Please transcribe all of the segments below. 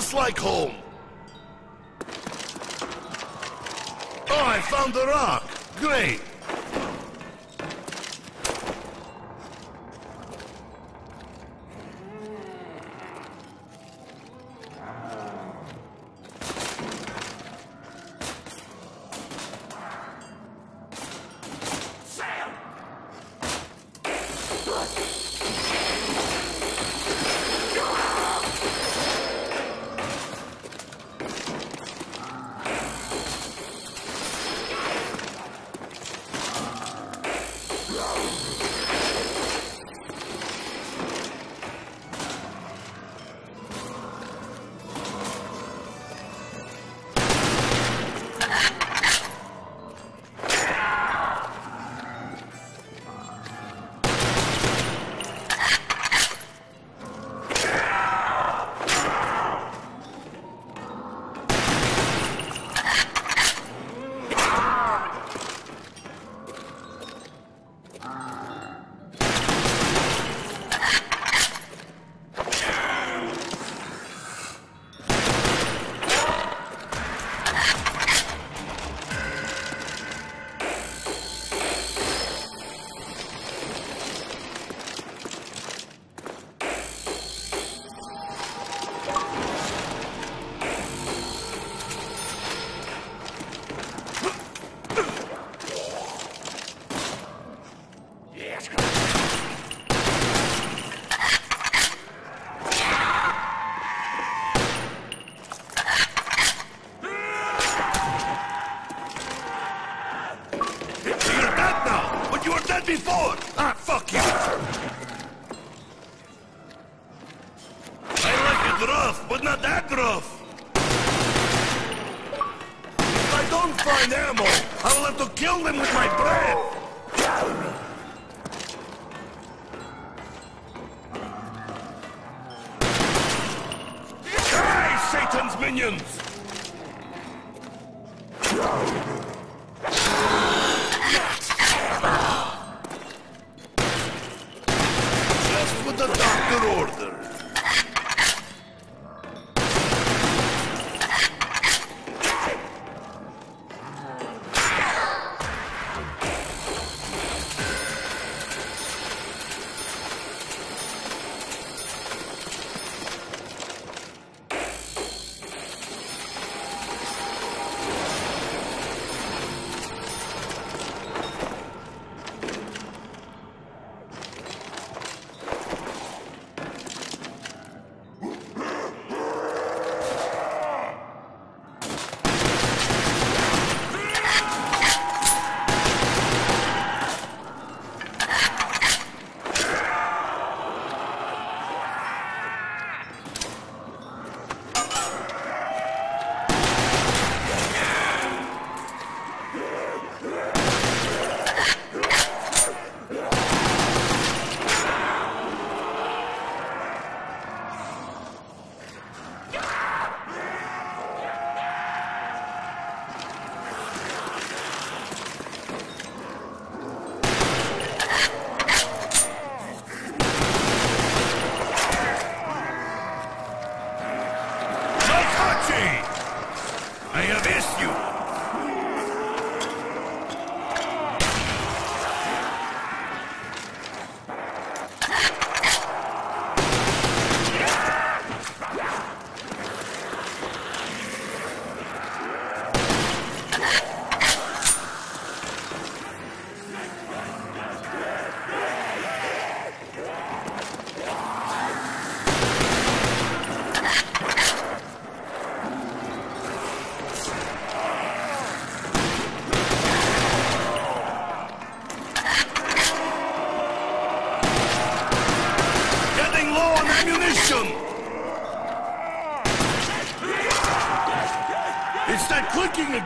just like home. Oh, I found the rock. Great.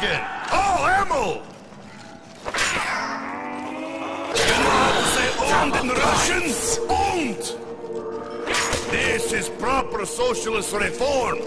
again. All ammo! Genau, they owned in Russians! Owned! This is proper socialist reform!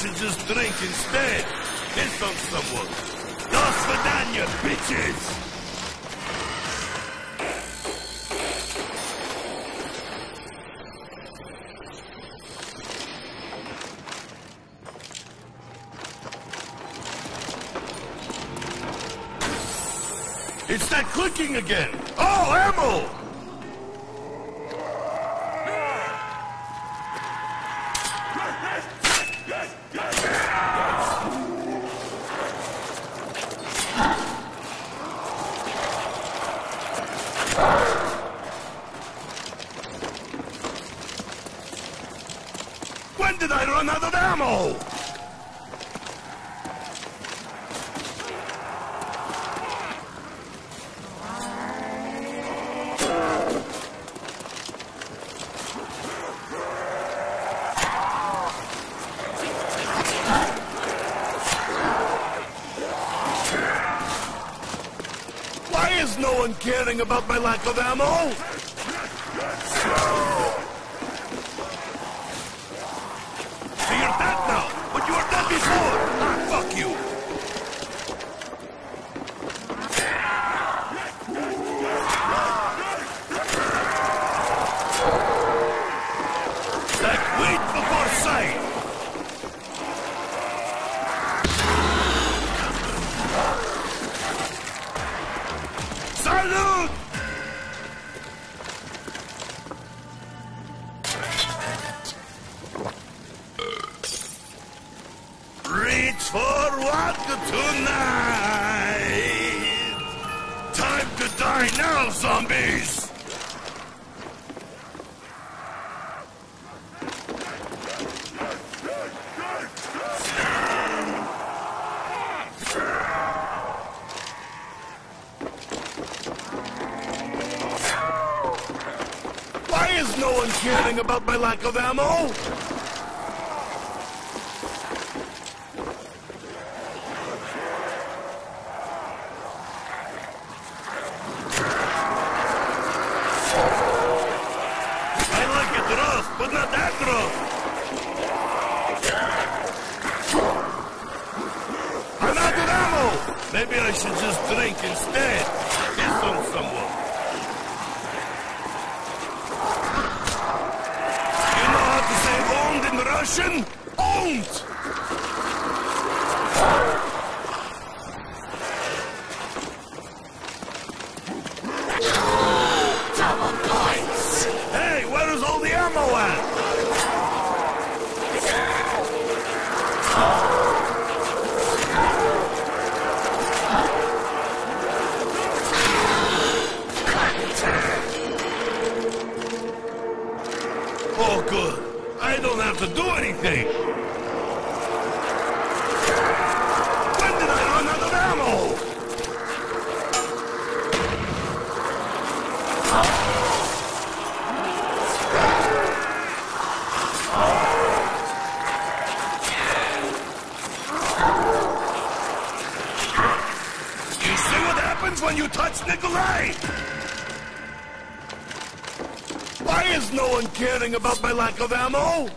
should just drink instead. Insult someone. Dos Vidania, bitches! It's that clicking again! lack of ammo! for what tonight? Time to die now, zombies! Why is no one caring about my lack of ammo? Lack of ammo?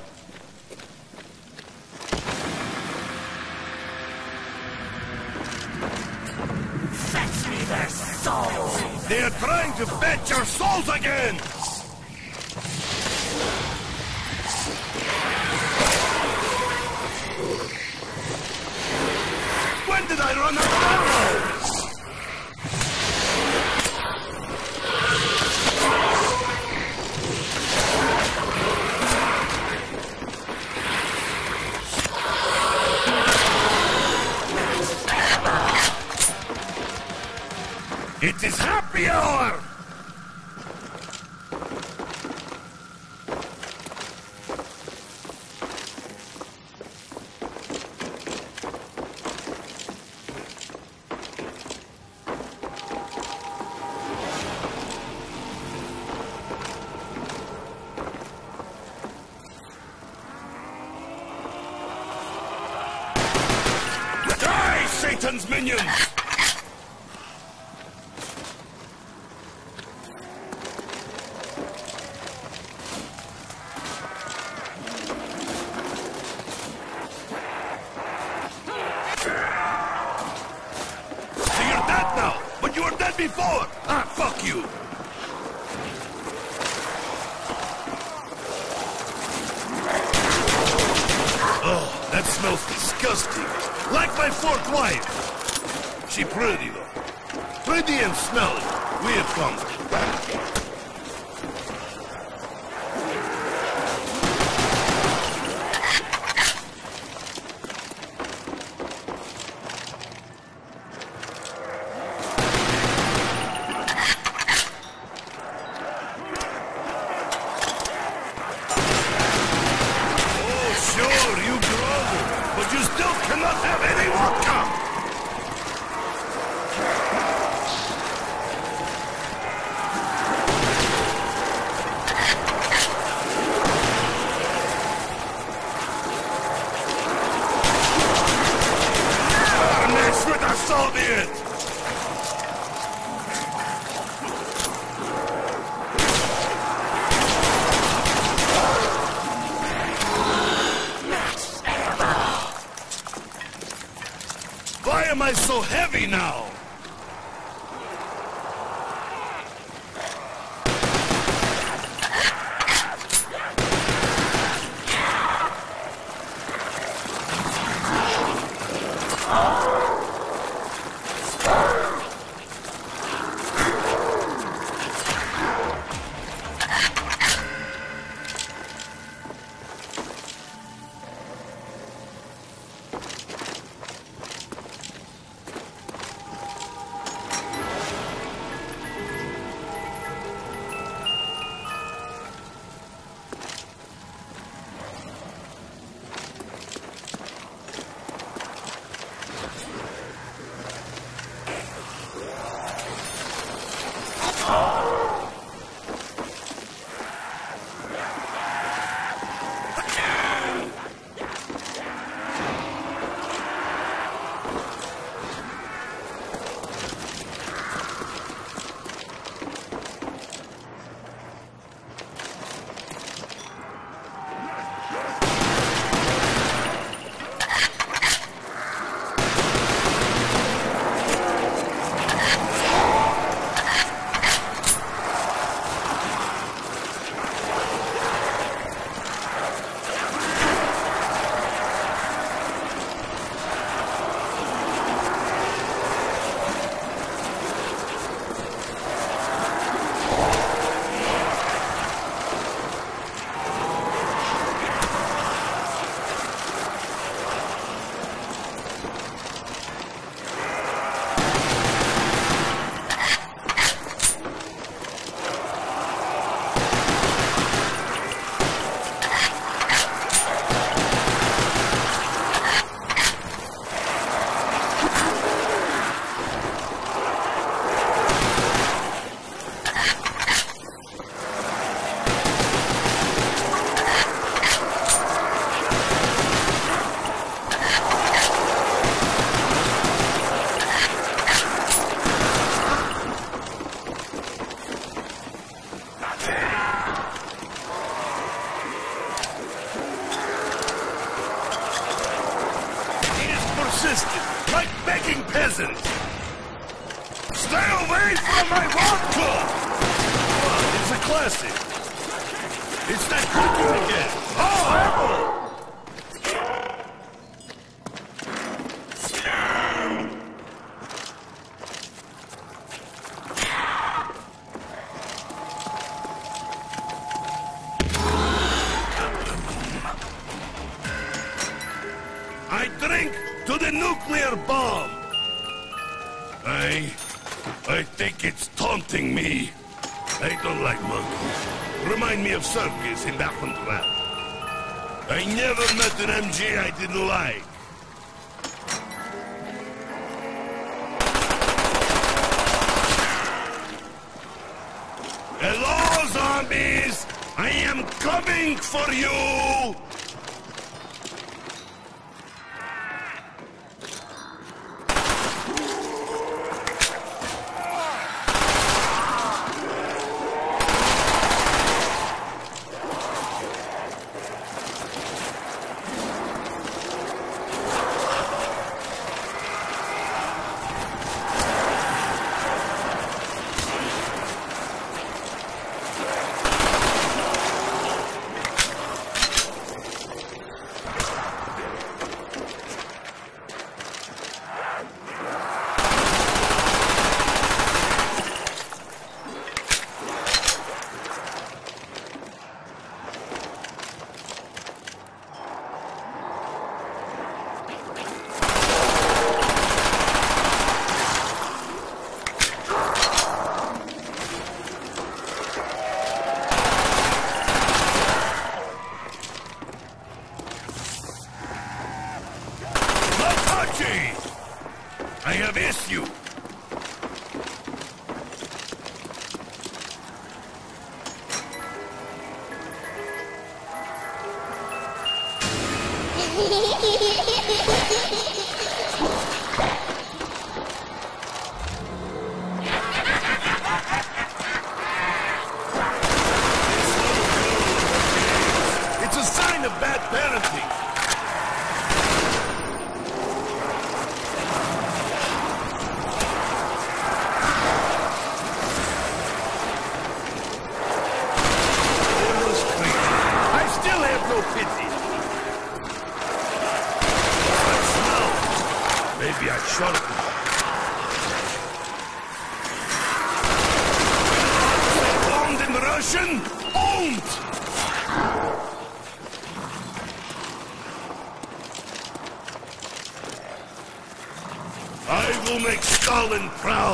Stalin proud.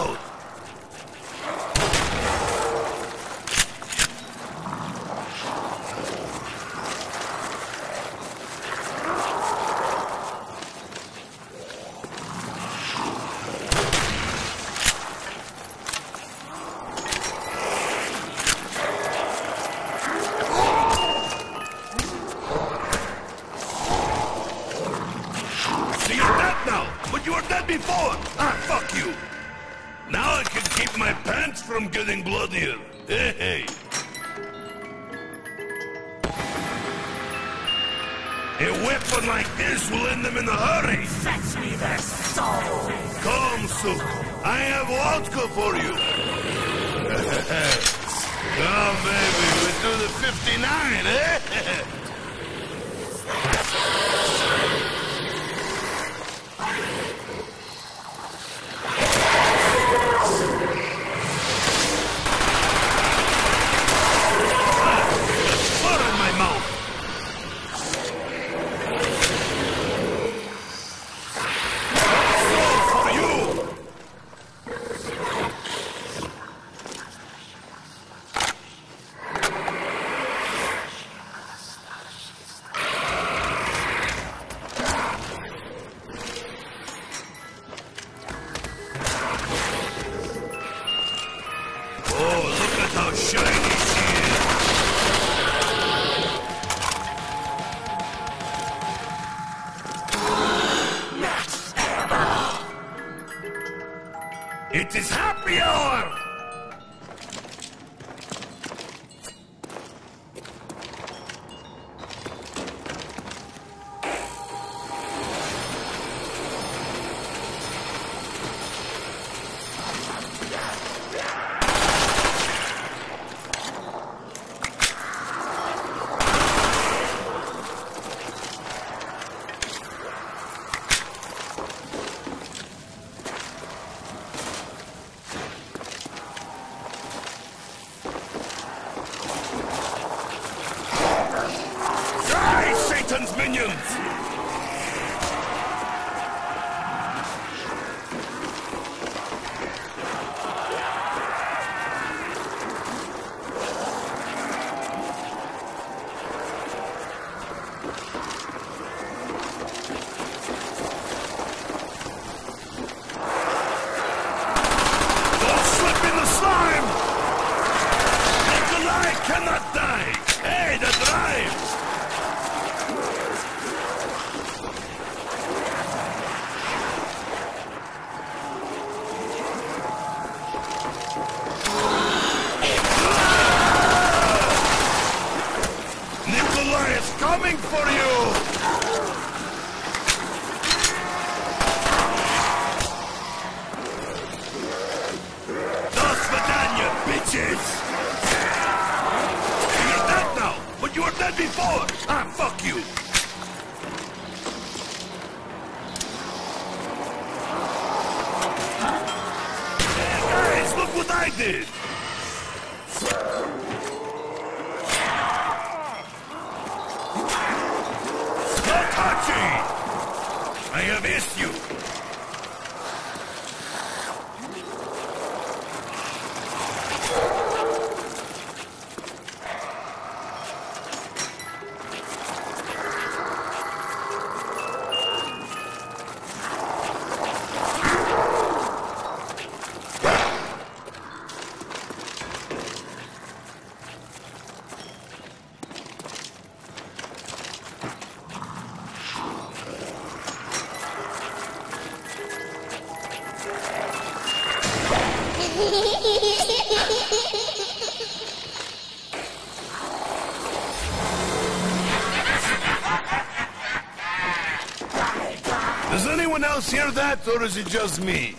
Else hear that, or is it just me?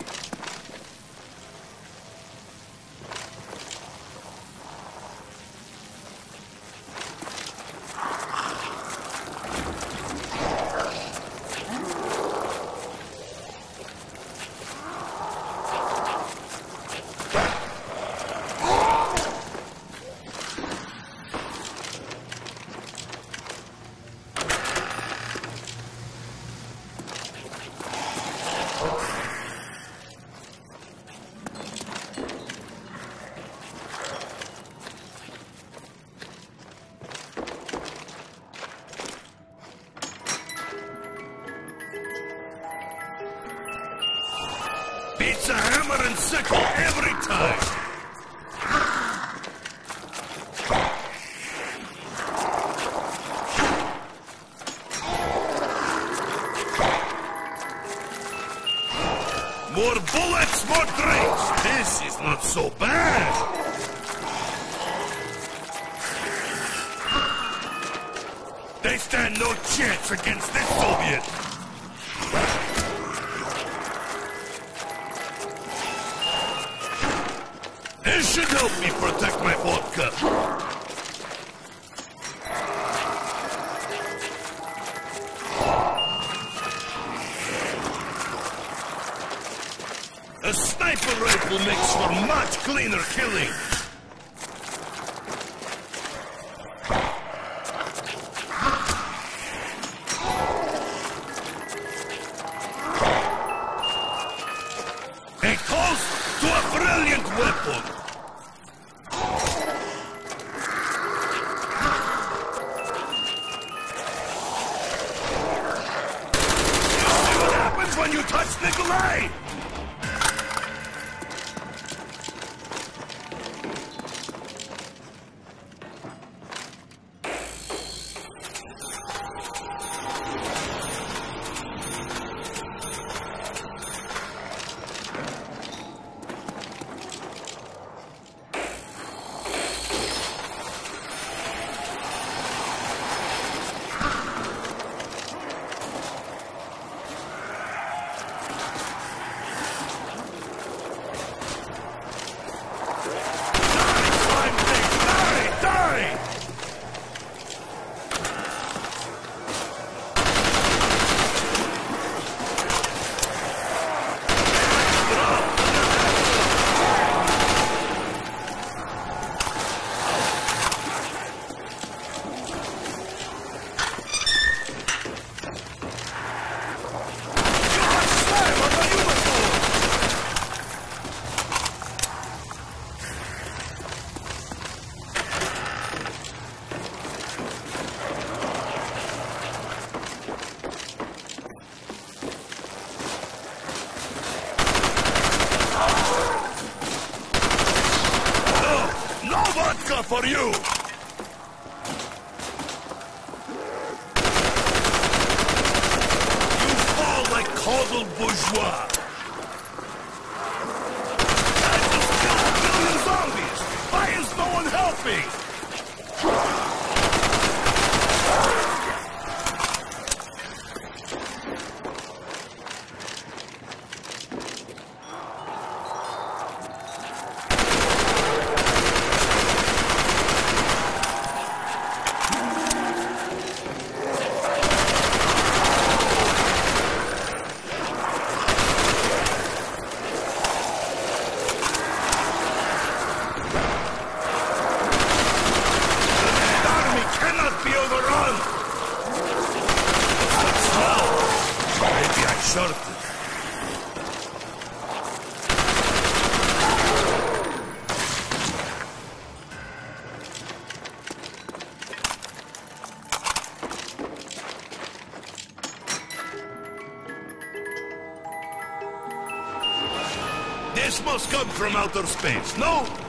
From outer space, no?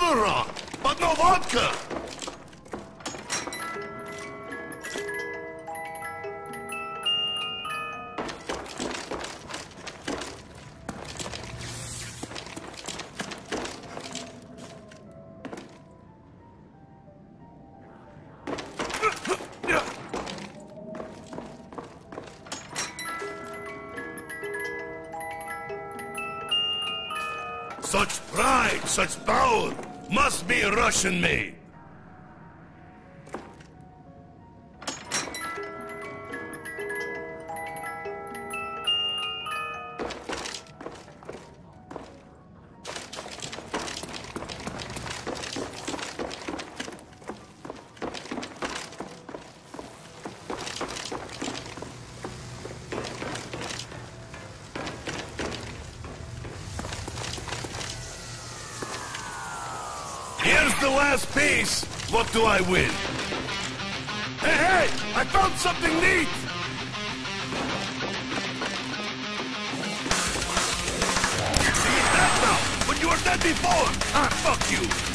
Found be Russian What do I win? Hey, hey! I found something neat! See that now? But you were dead before! Ah, fuck you!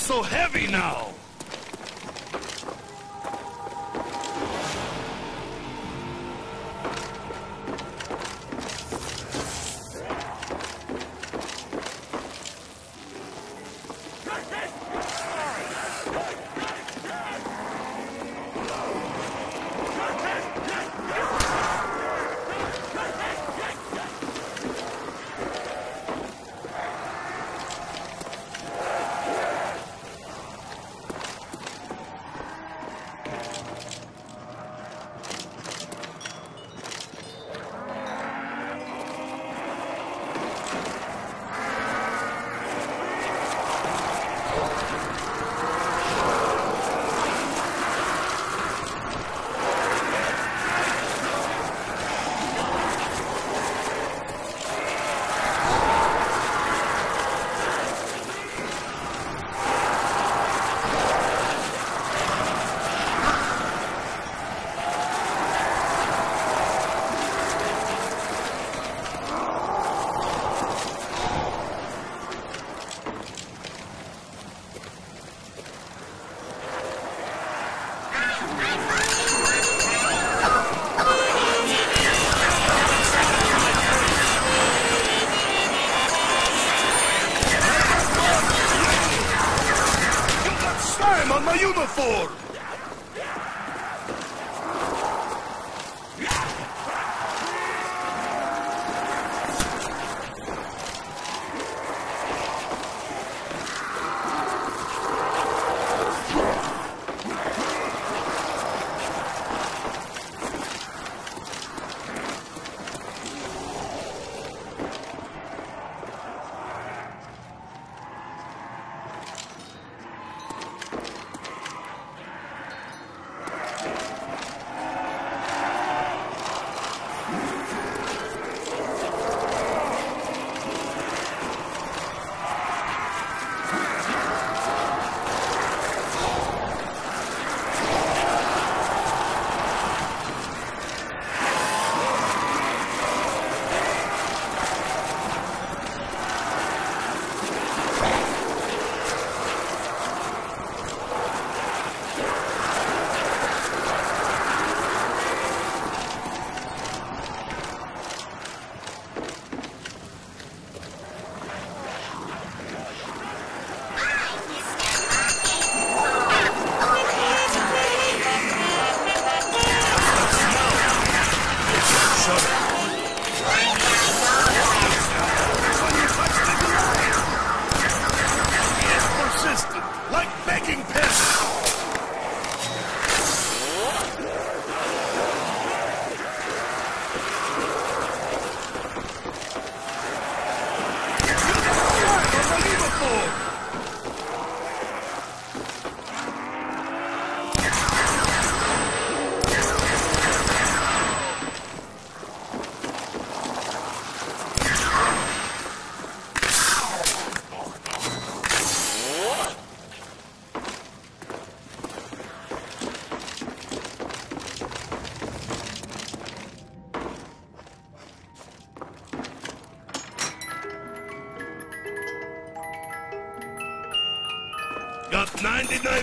so heavy now.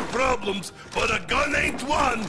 problems, but a gun ain't one.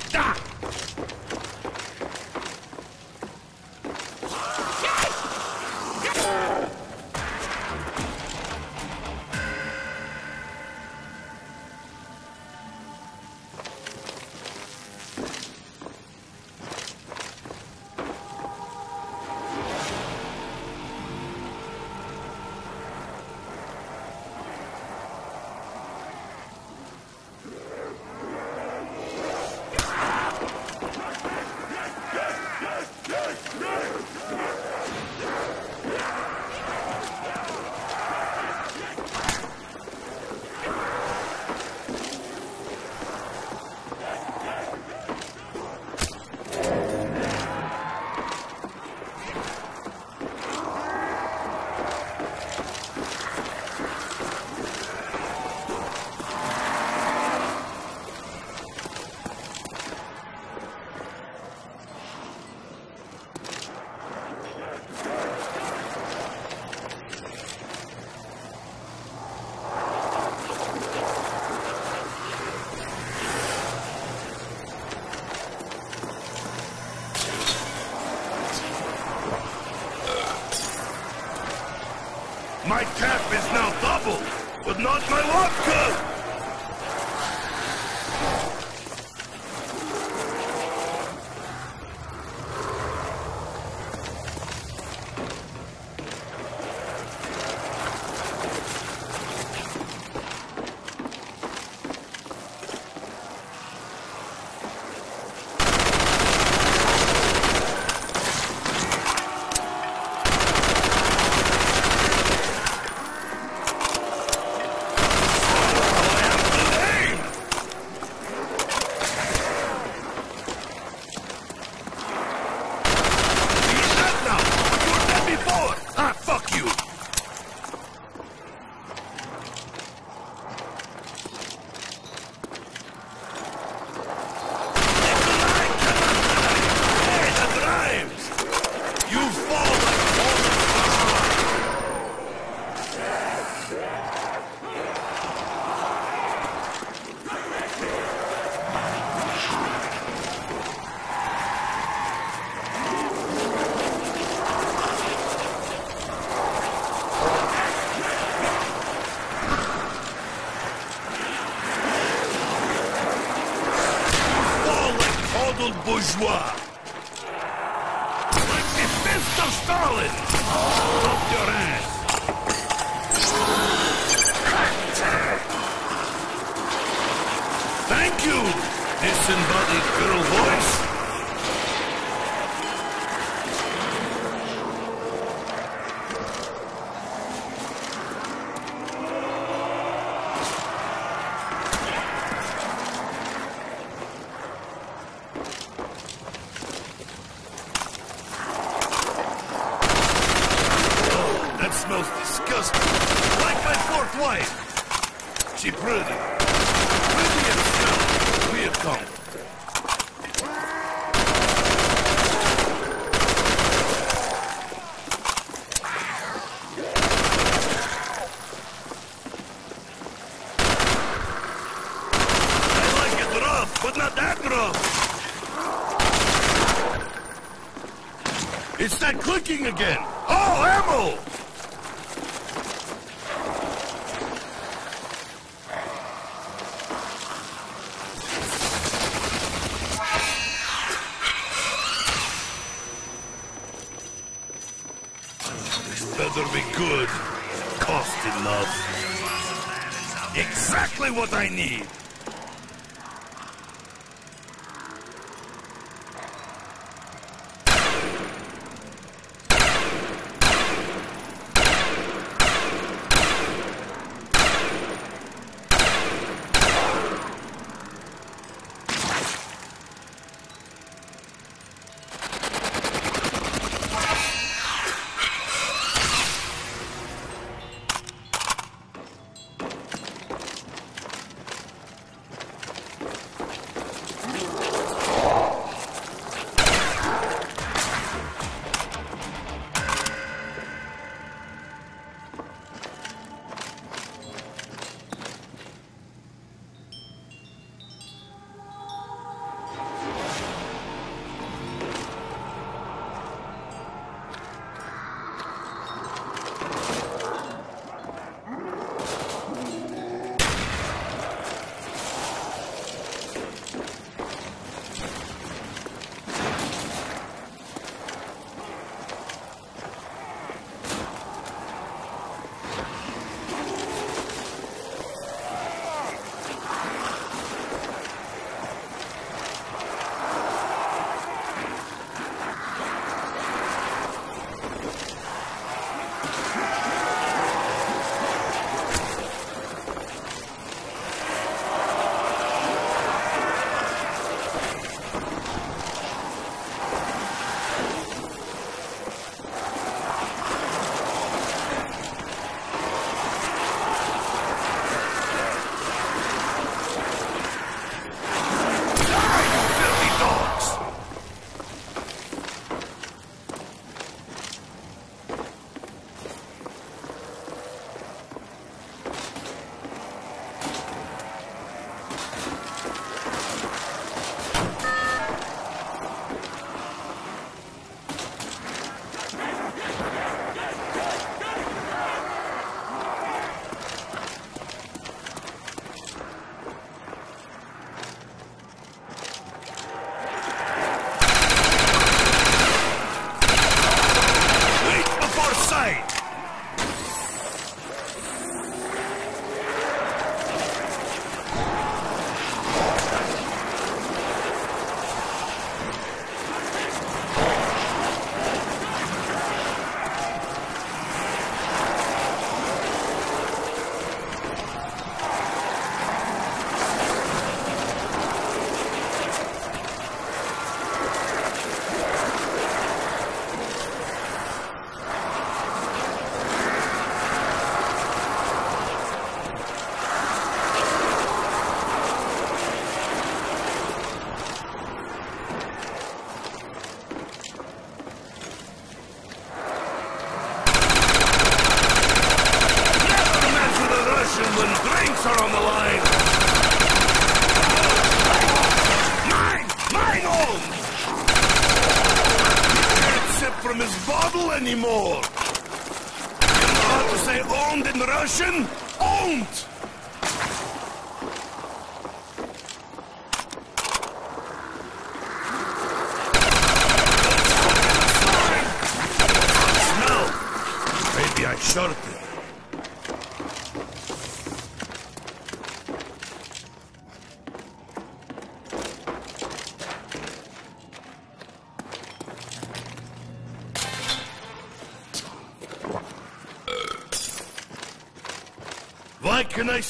Clicking again. Oh, ammo!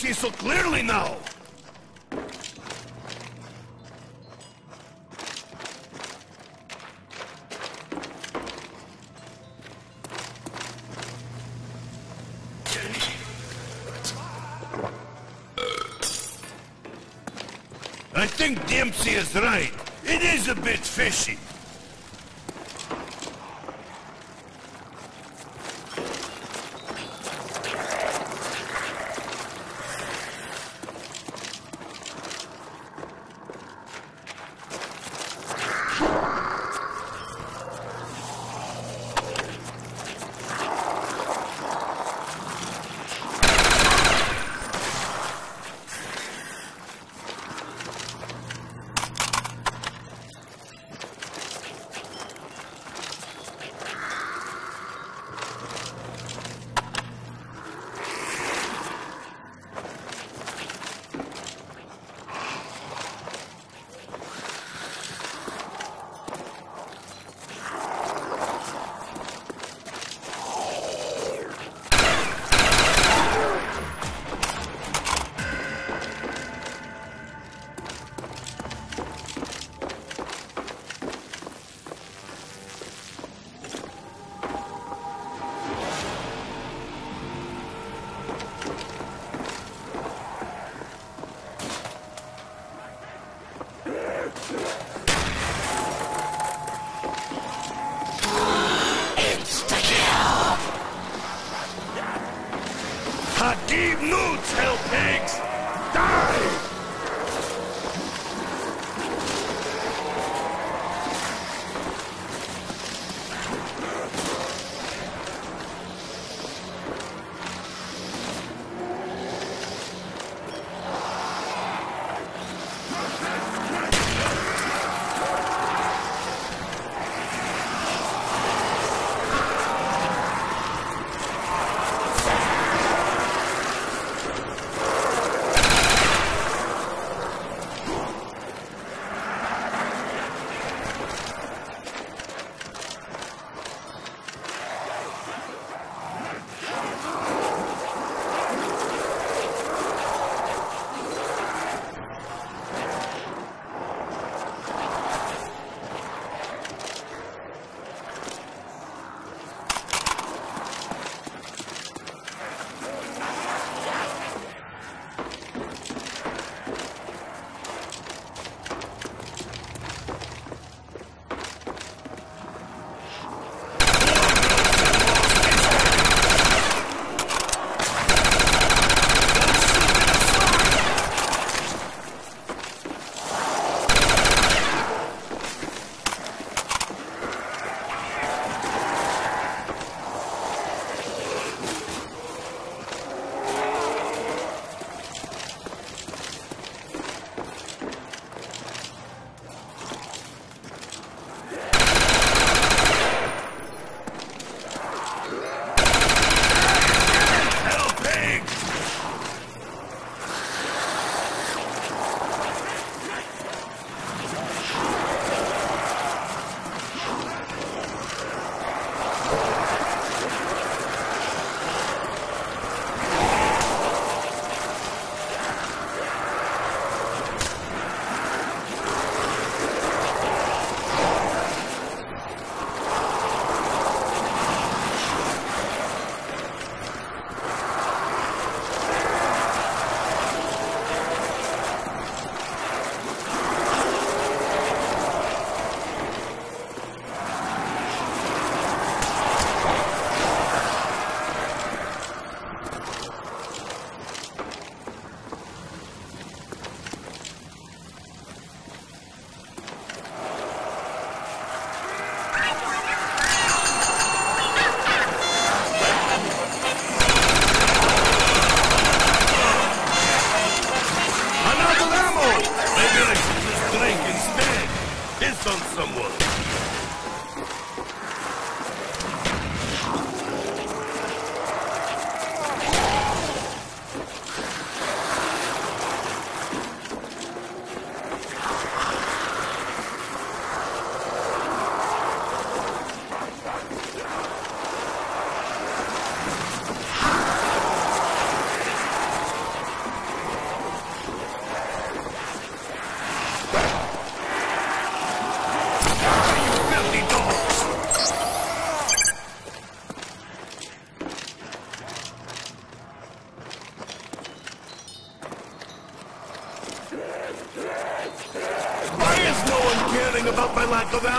See so clearly now? I think Dempsey is right.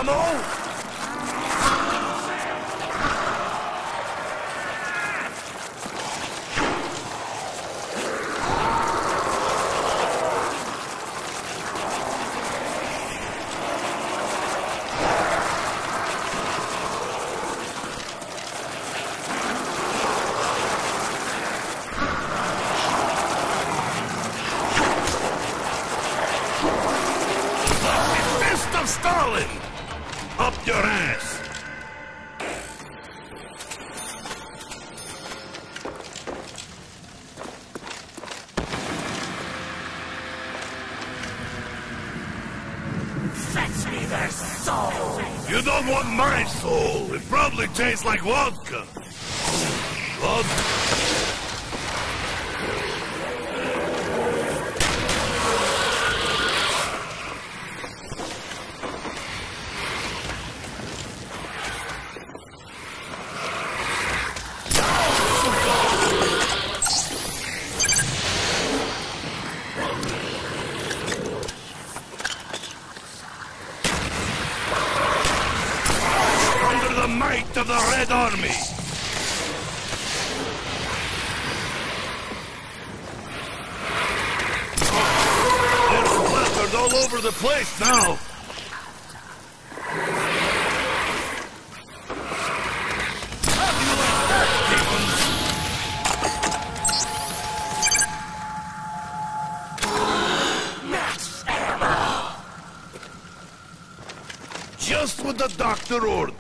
My like vodka. Vodka? Under the might of the Red Army! They're splattered all over the place now! How do you like that, Gibbons? Max ammo! Just what the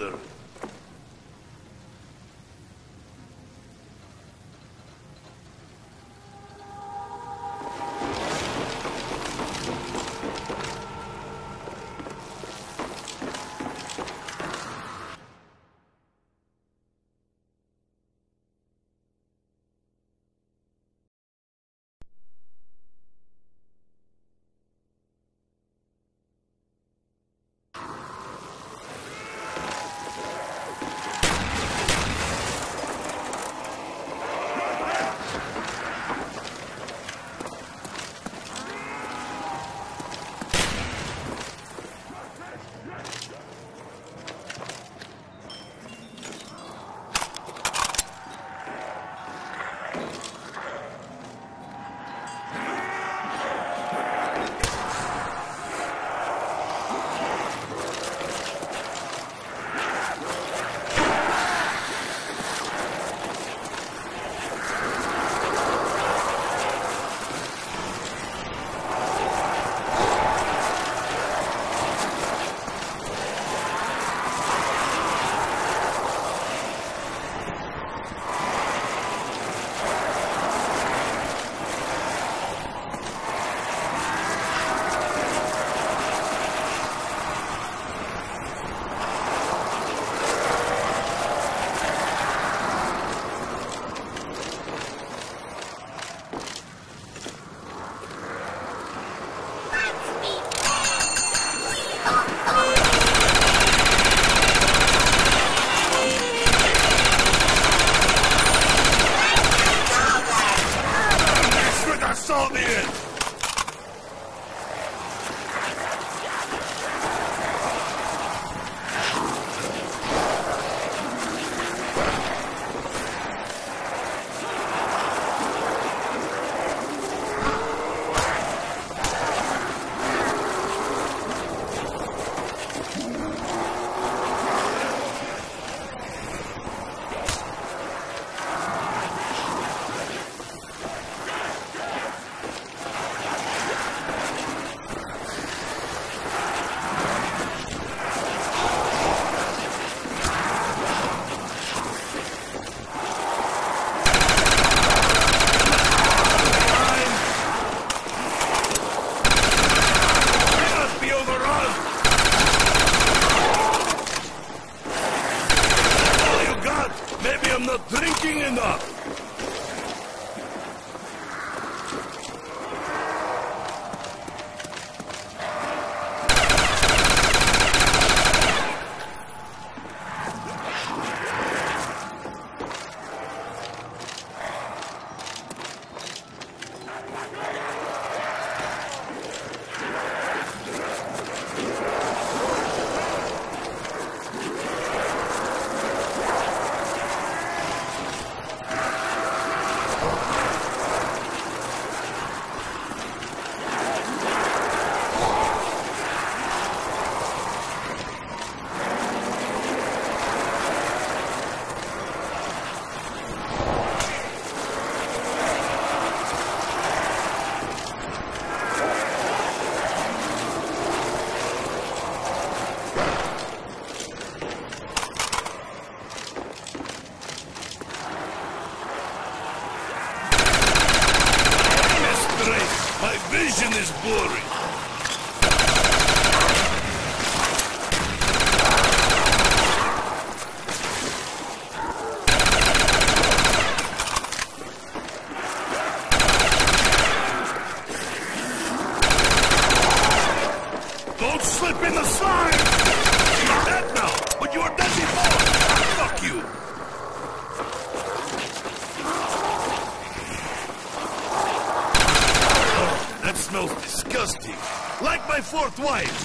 wife.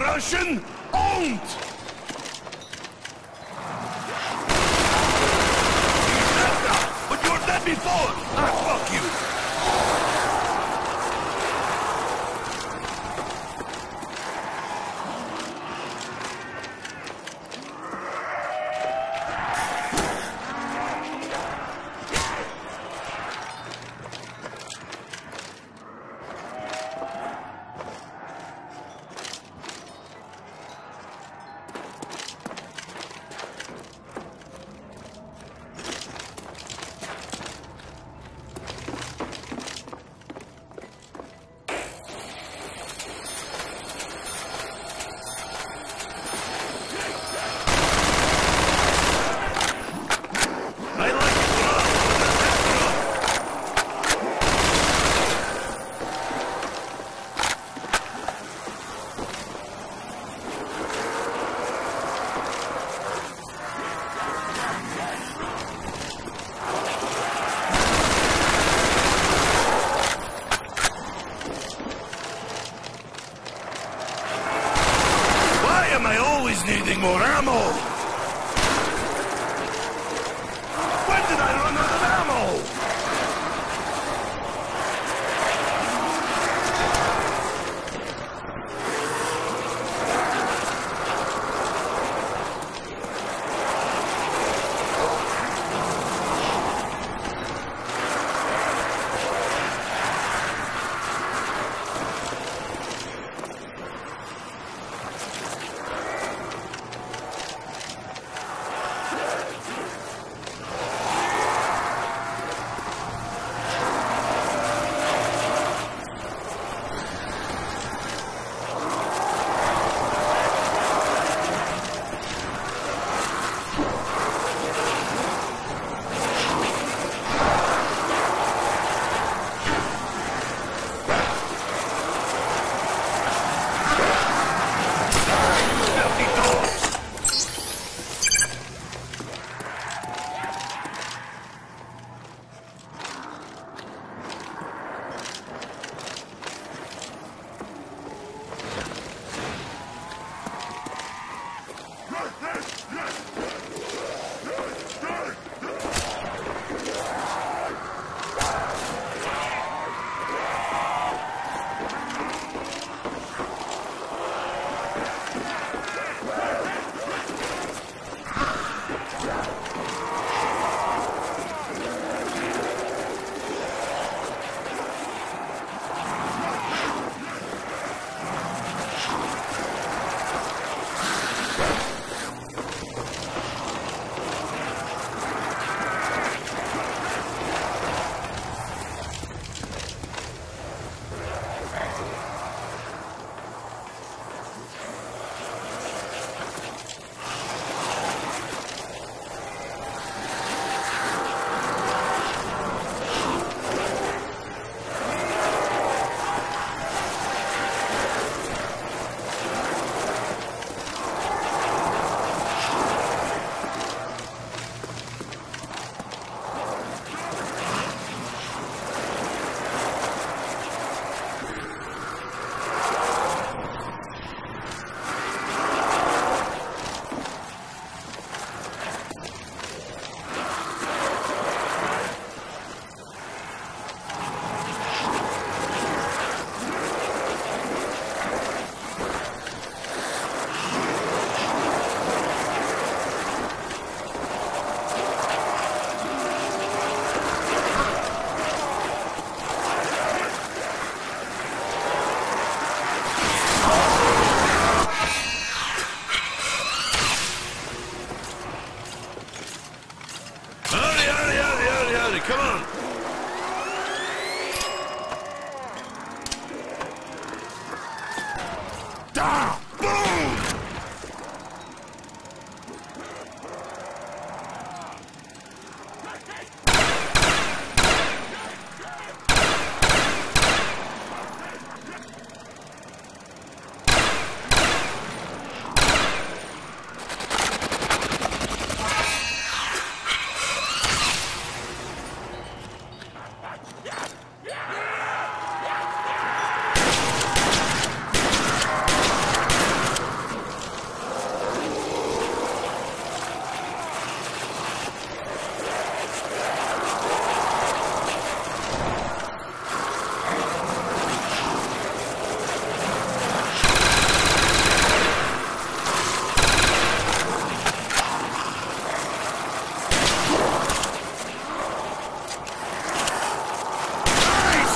Russian?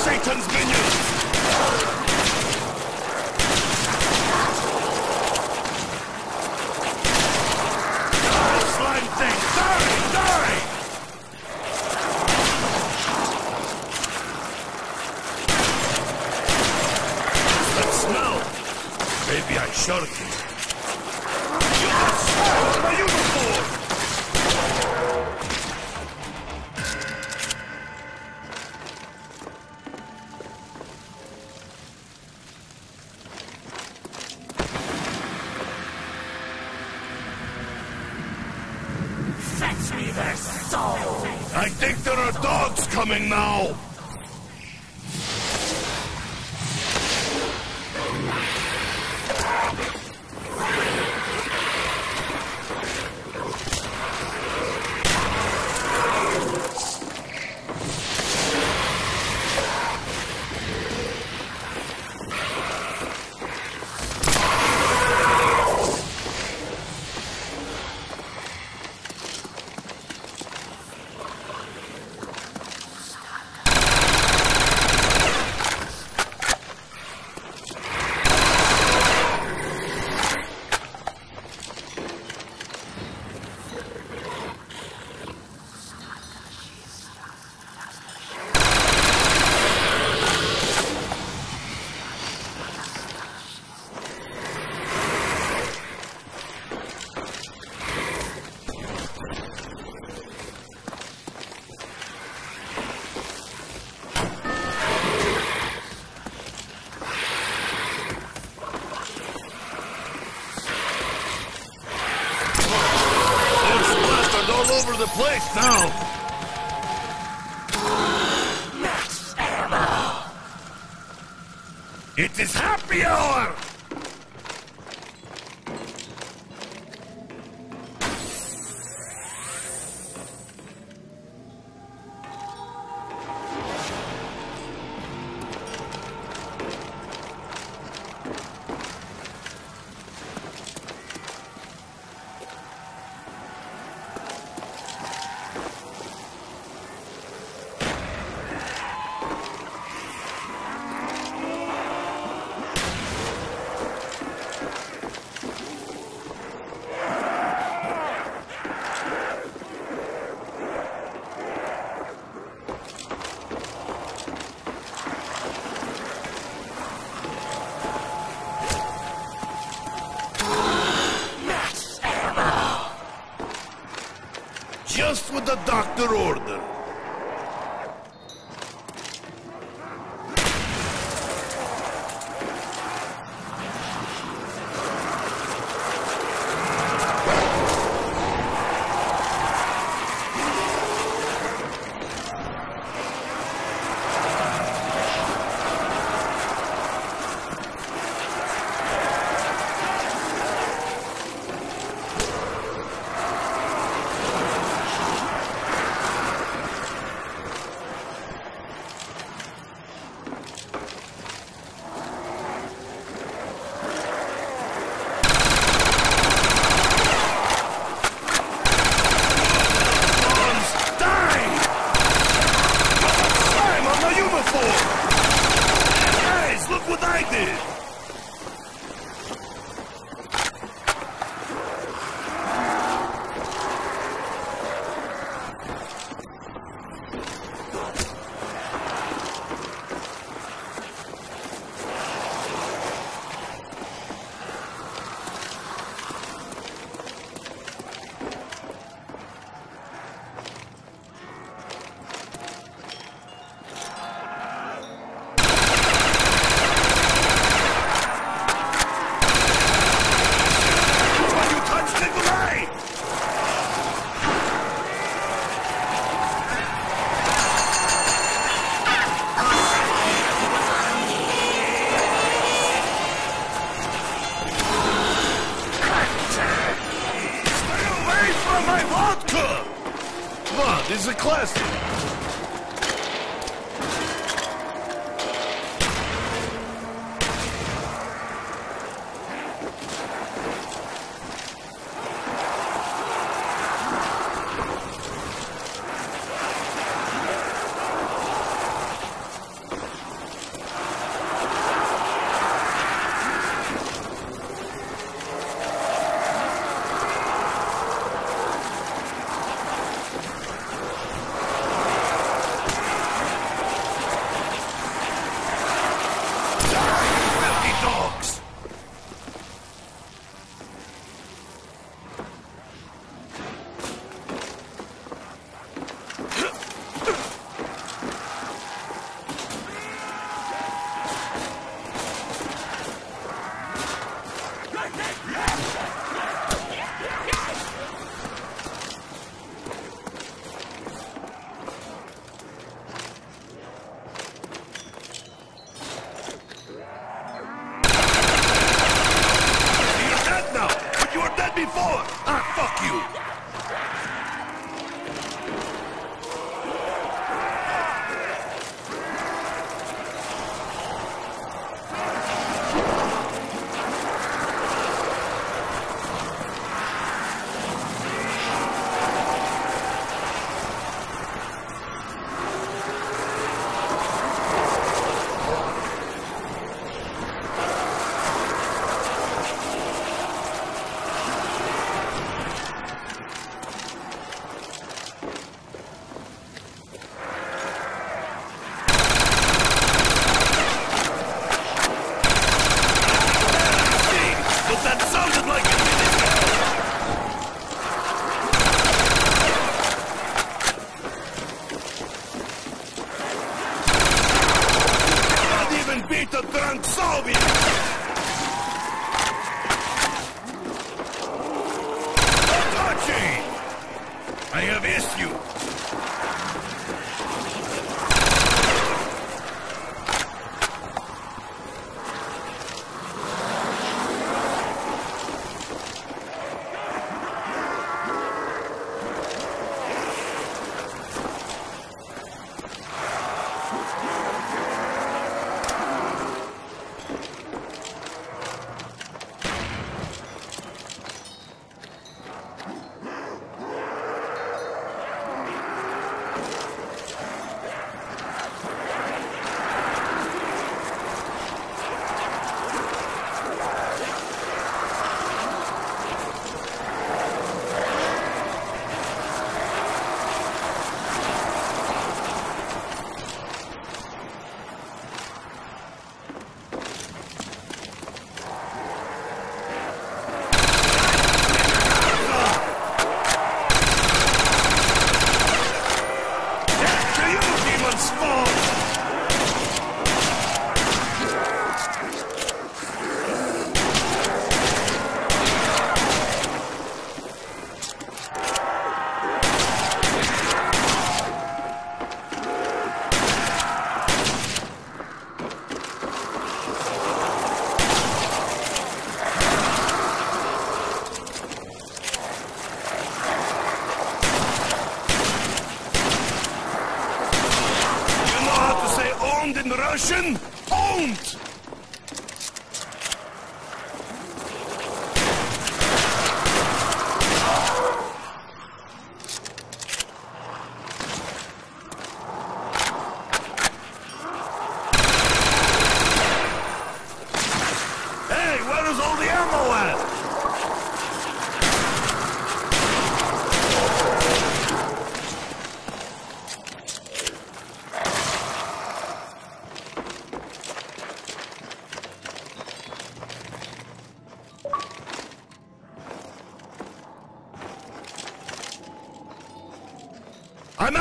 Satan's minions! Now! The doctor ordered.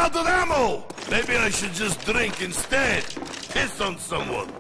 out of ammo! Maybe I should just drink instead. Piss on someone.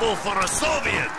for a Soviet!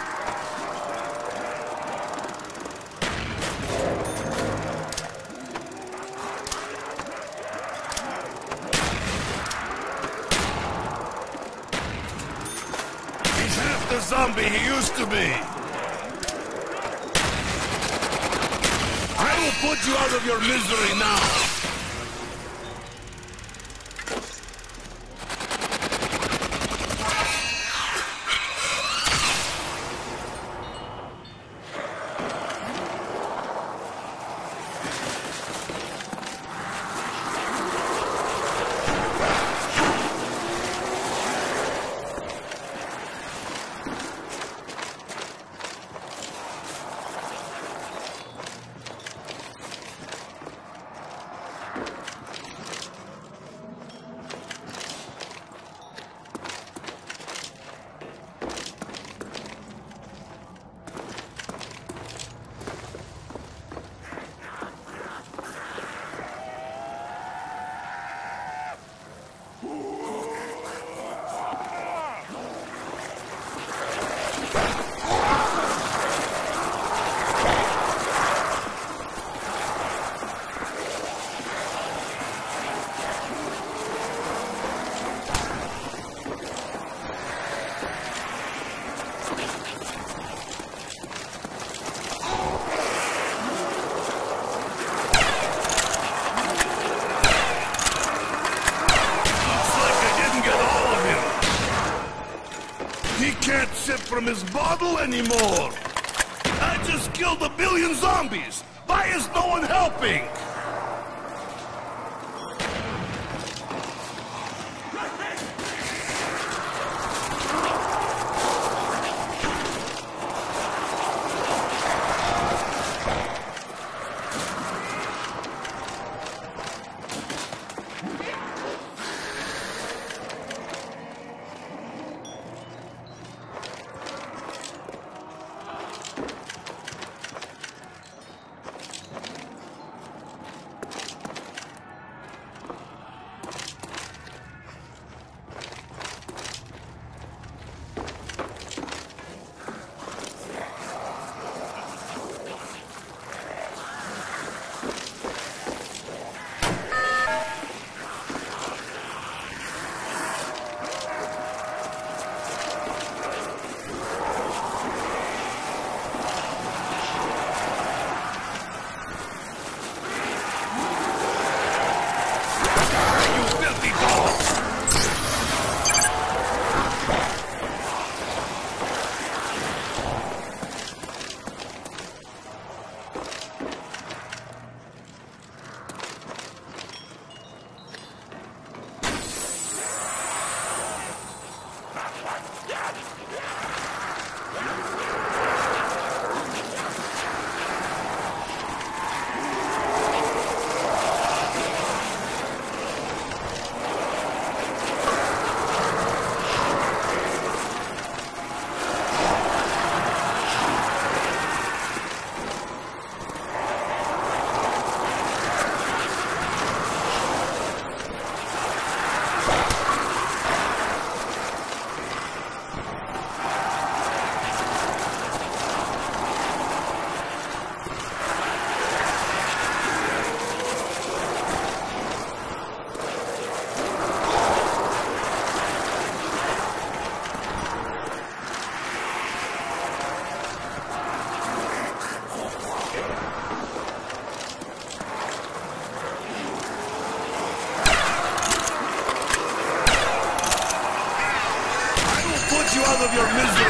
from his bottle anymore! of your misery.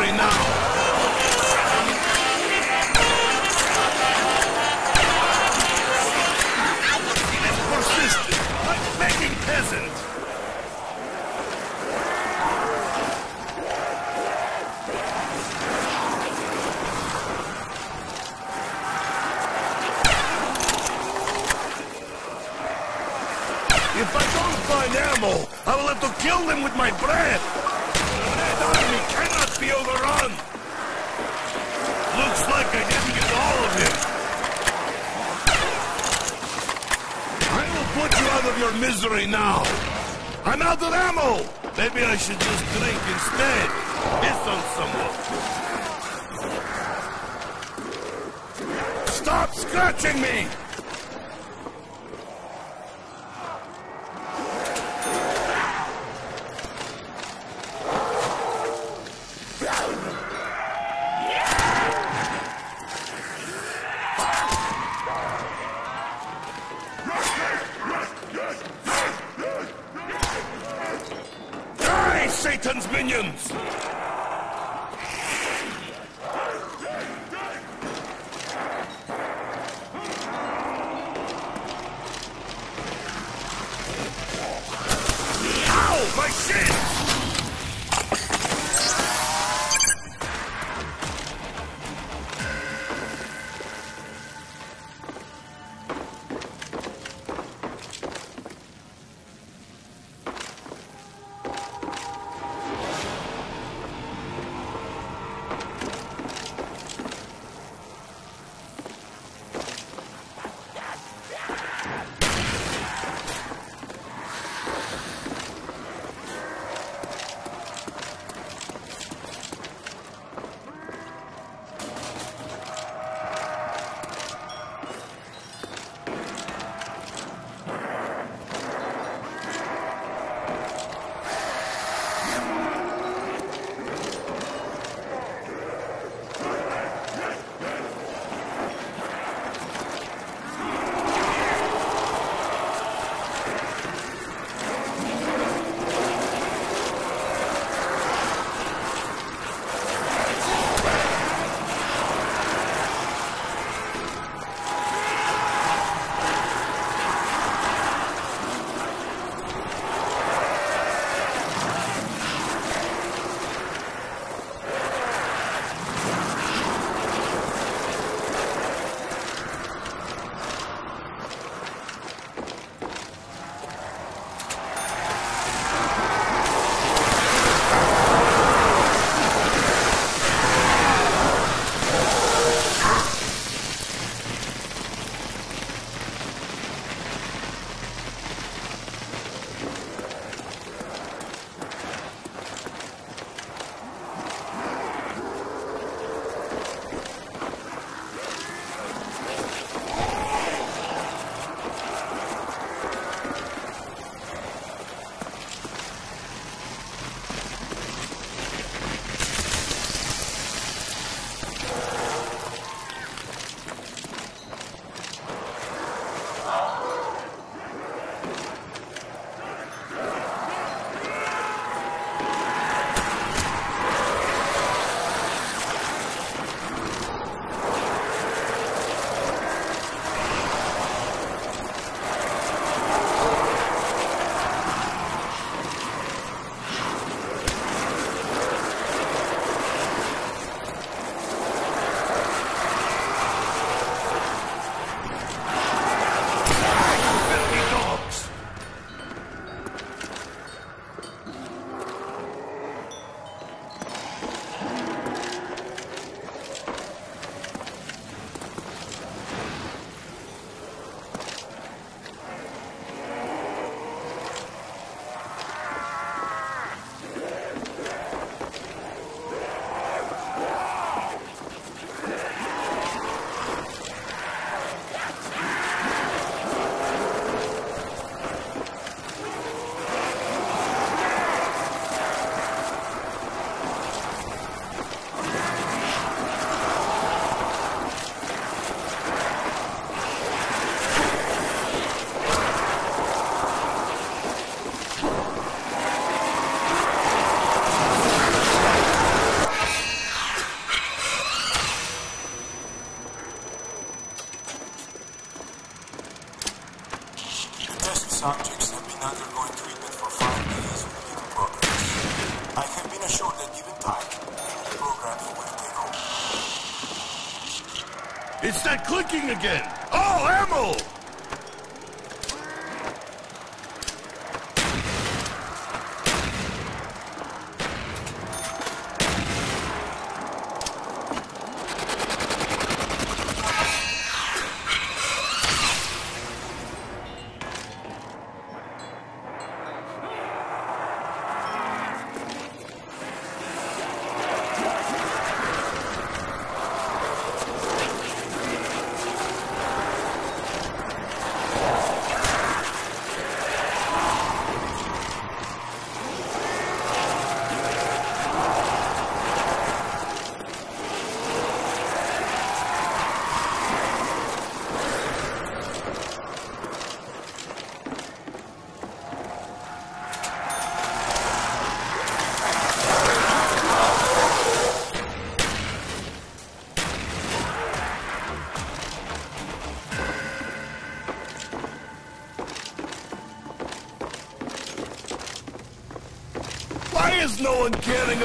Again!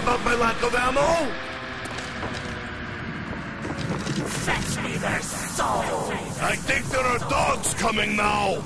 about my lack of ammo? Fetch me their souls! I think there are dogs coming now!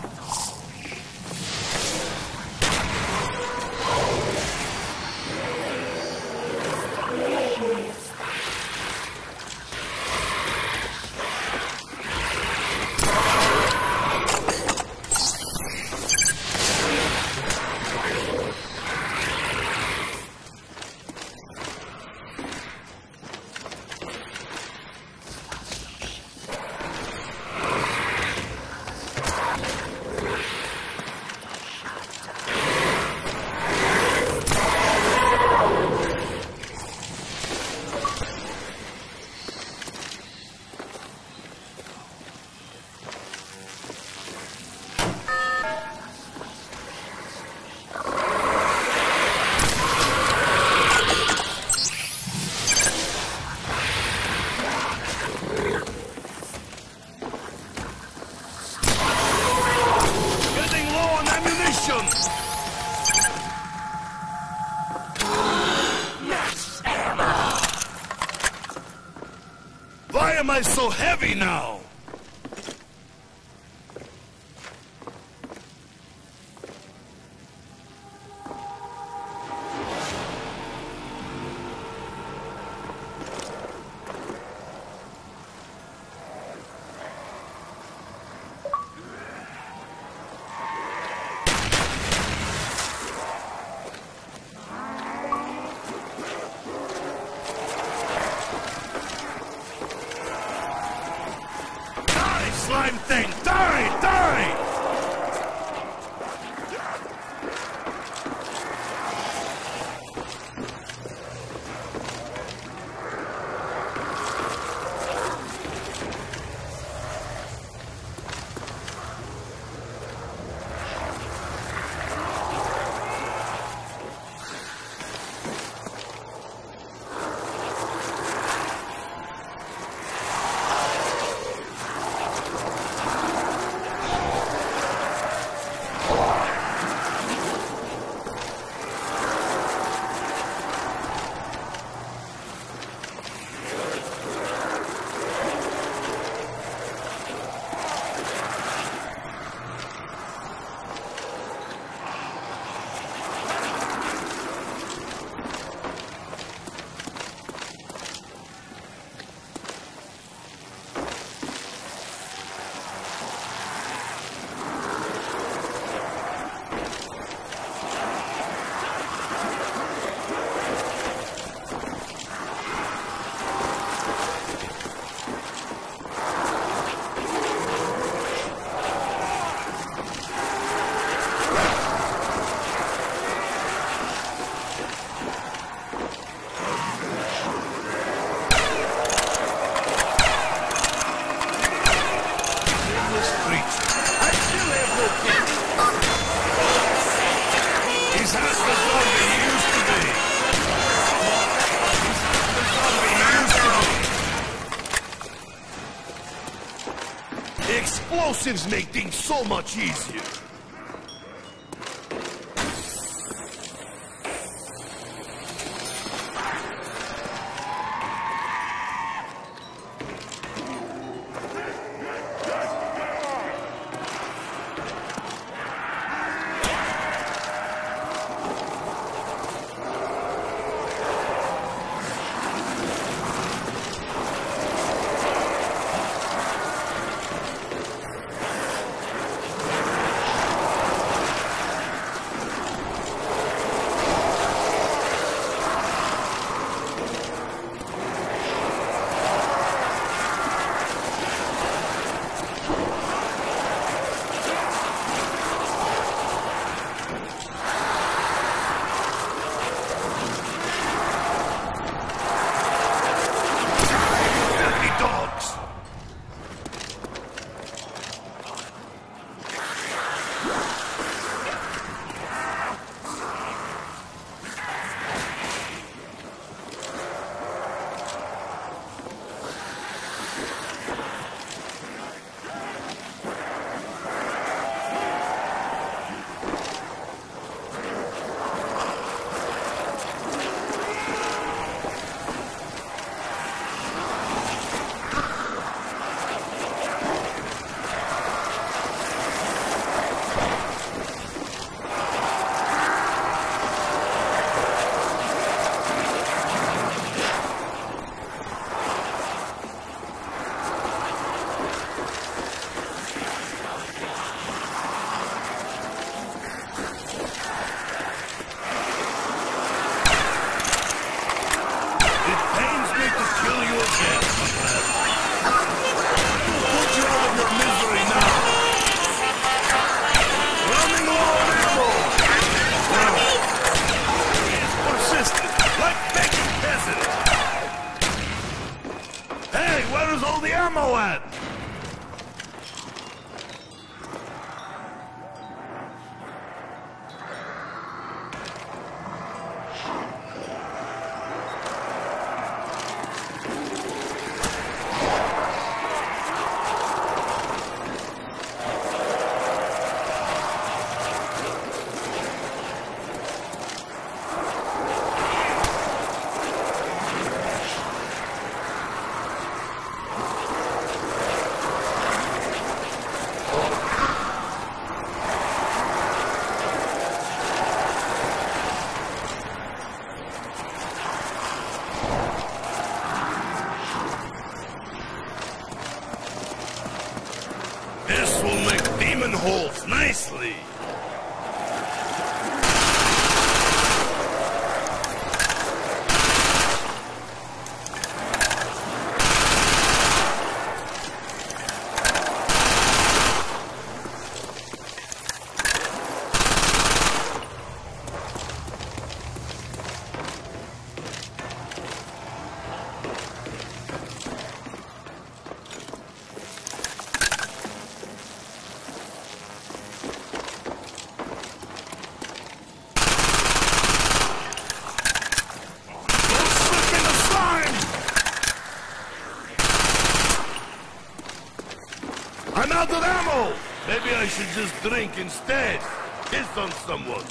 much easier. Maybe I should just drink instead. Piss on someone.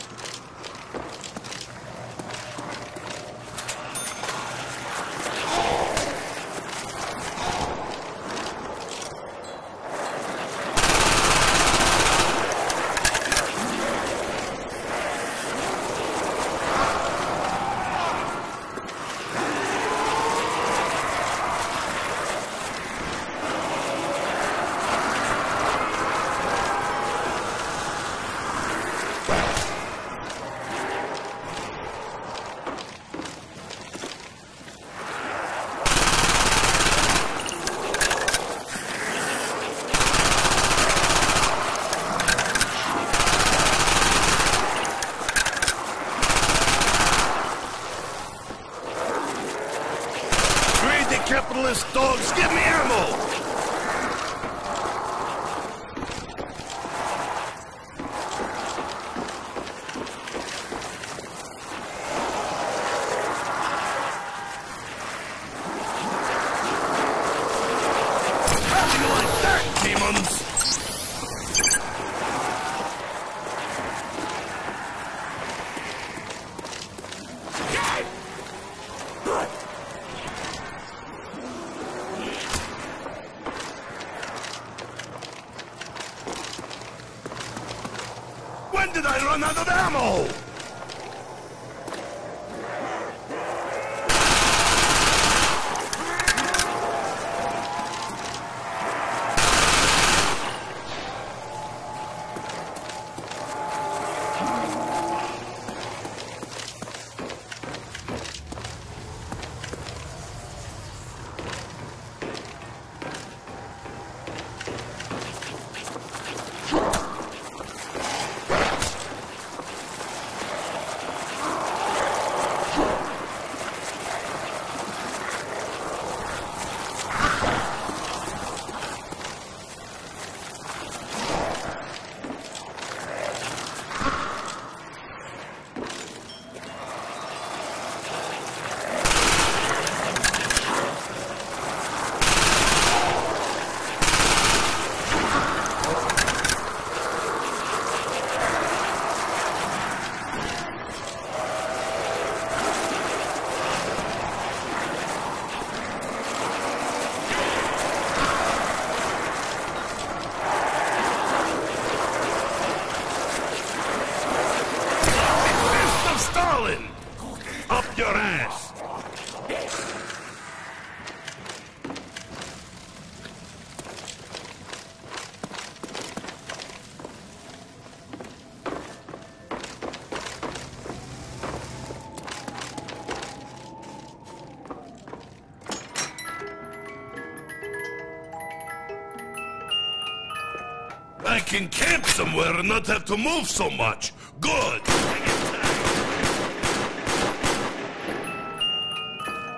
Can camp somewhere and not have to move so much. Good.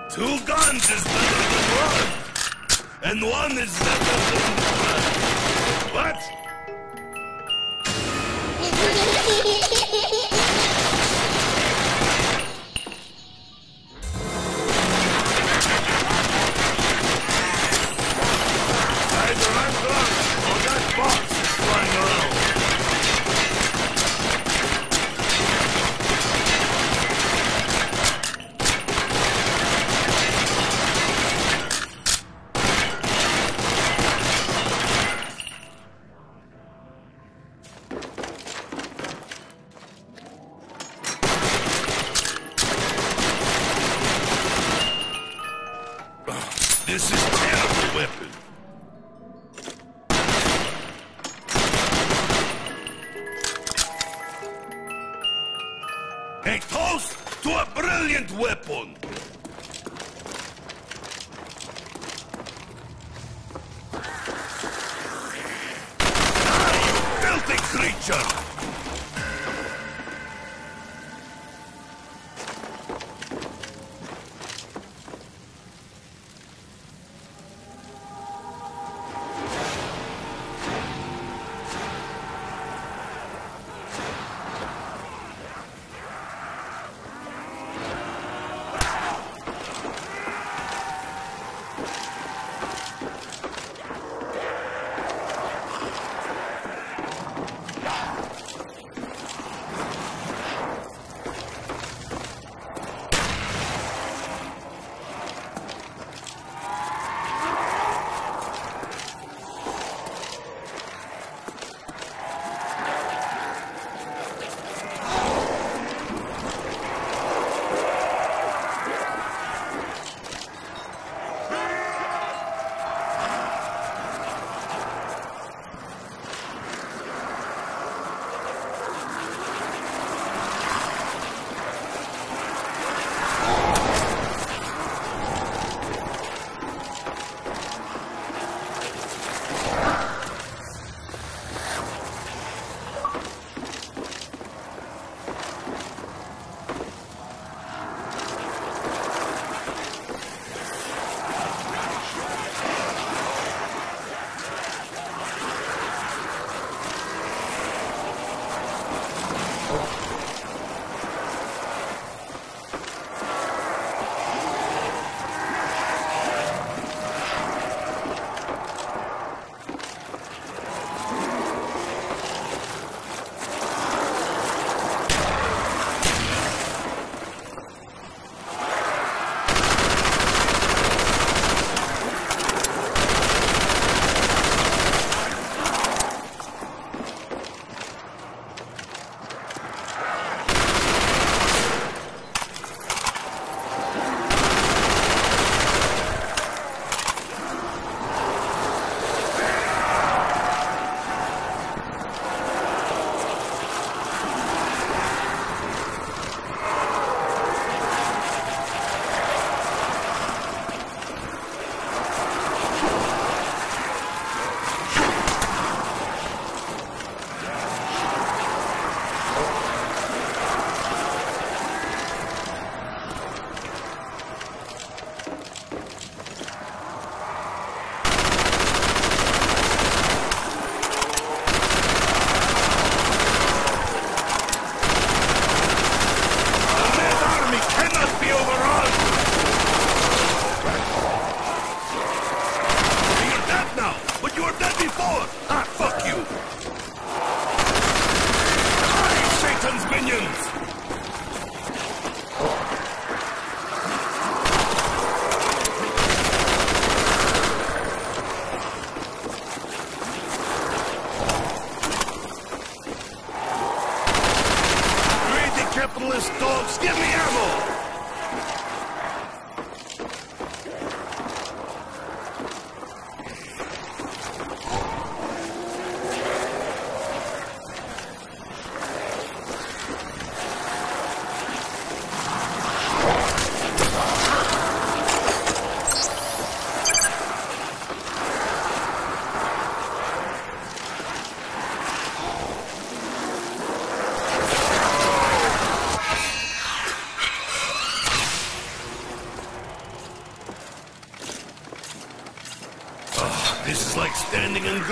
Two guns is better than one. and one is better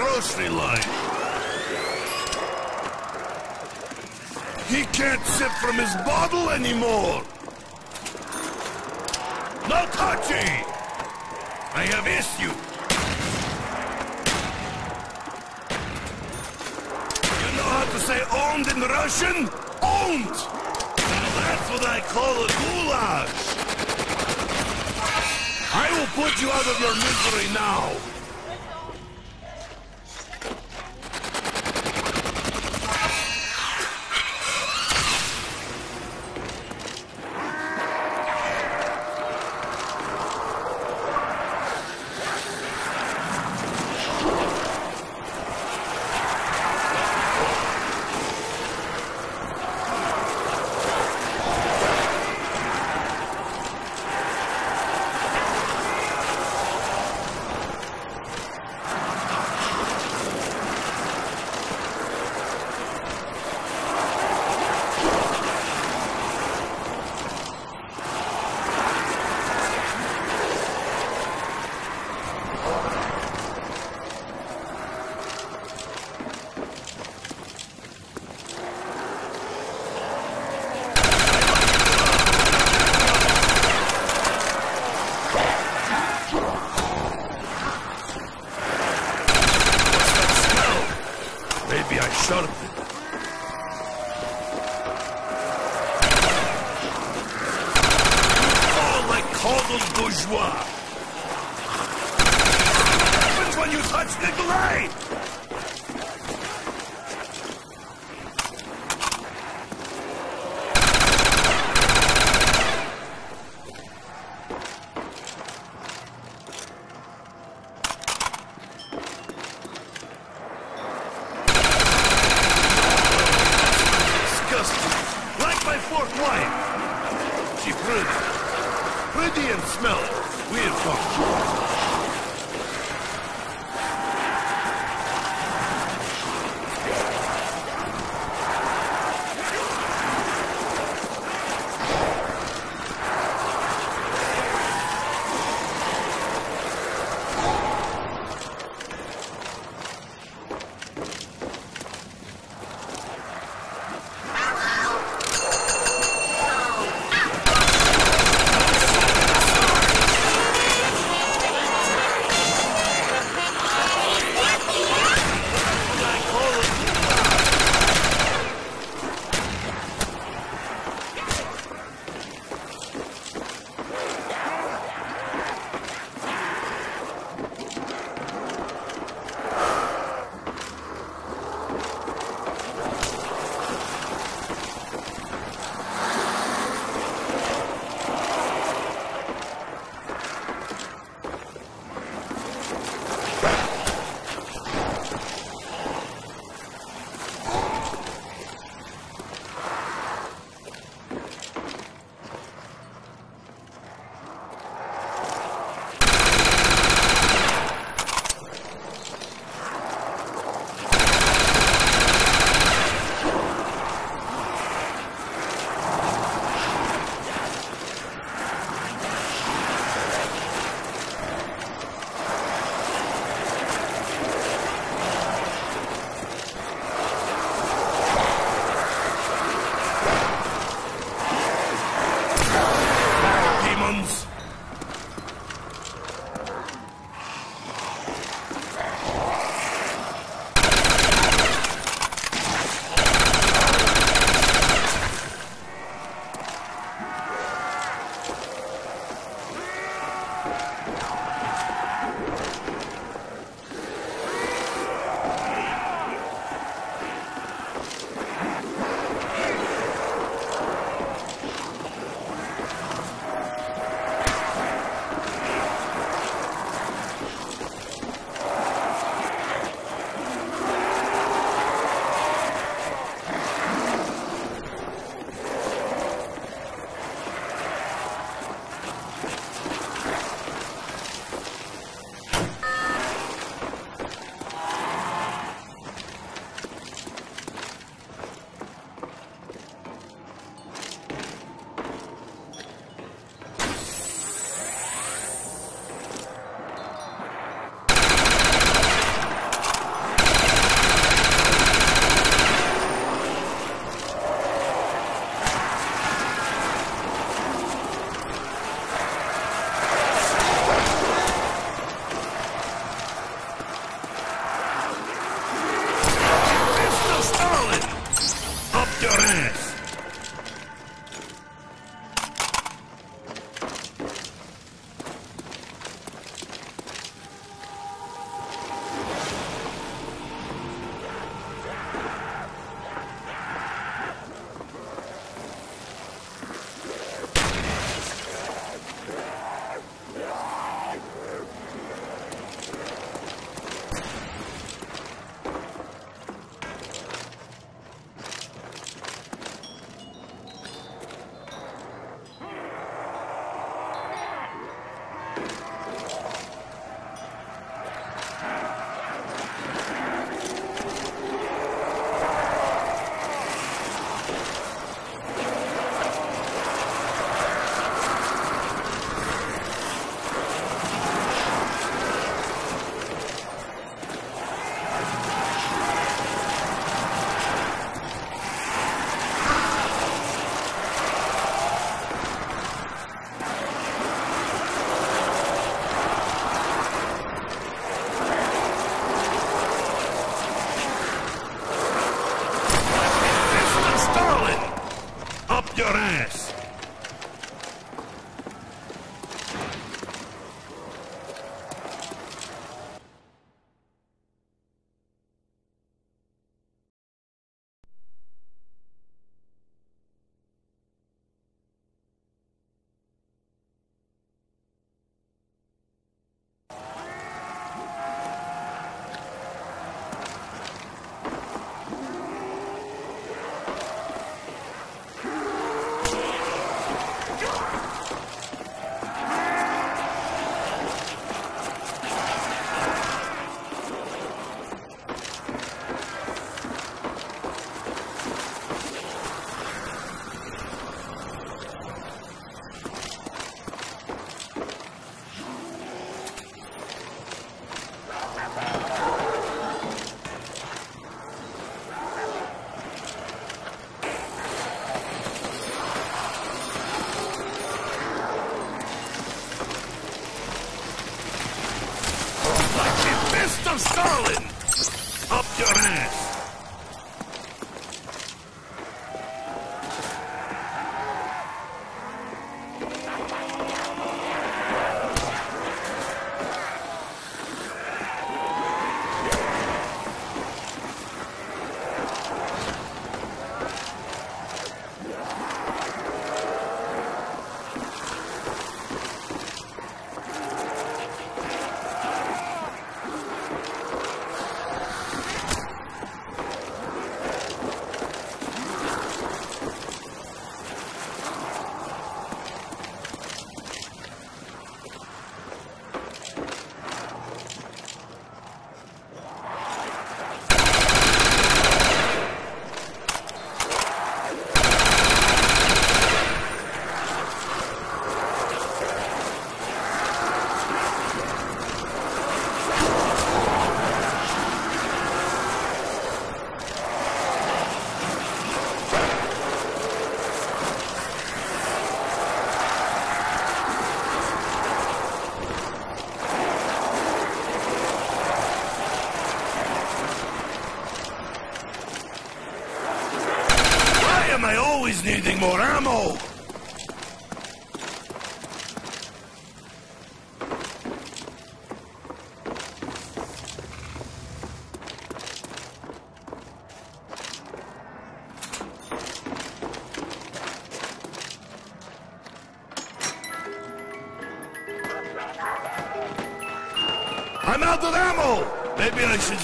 grocery line. He can't sip from his bottle anymore.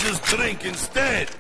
Just drink instead.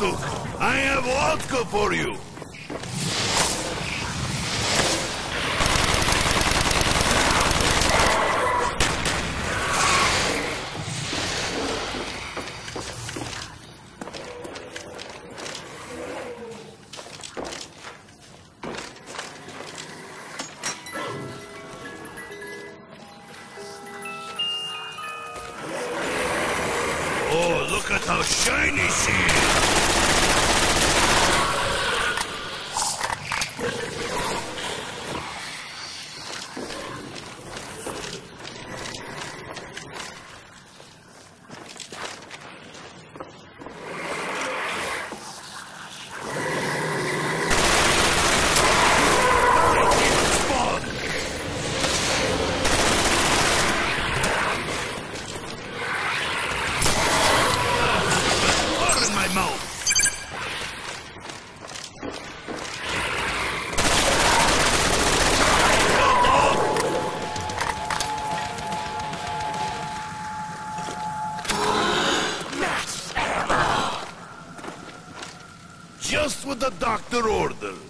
I have vodka for you. What the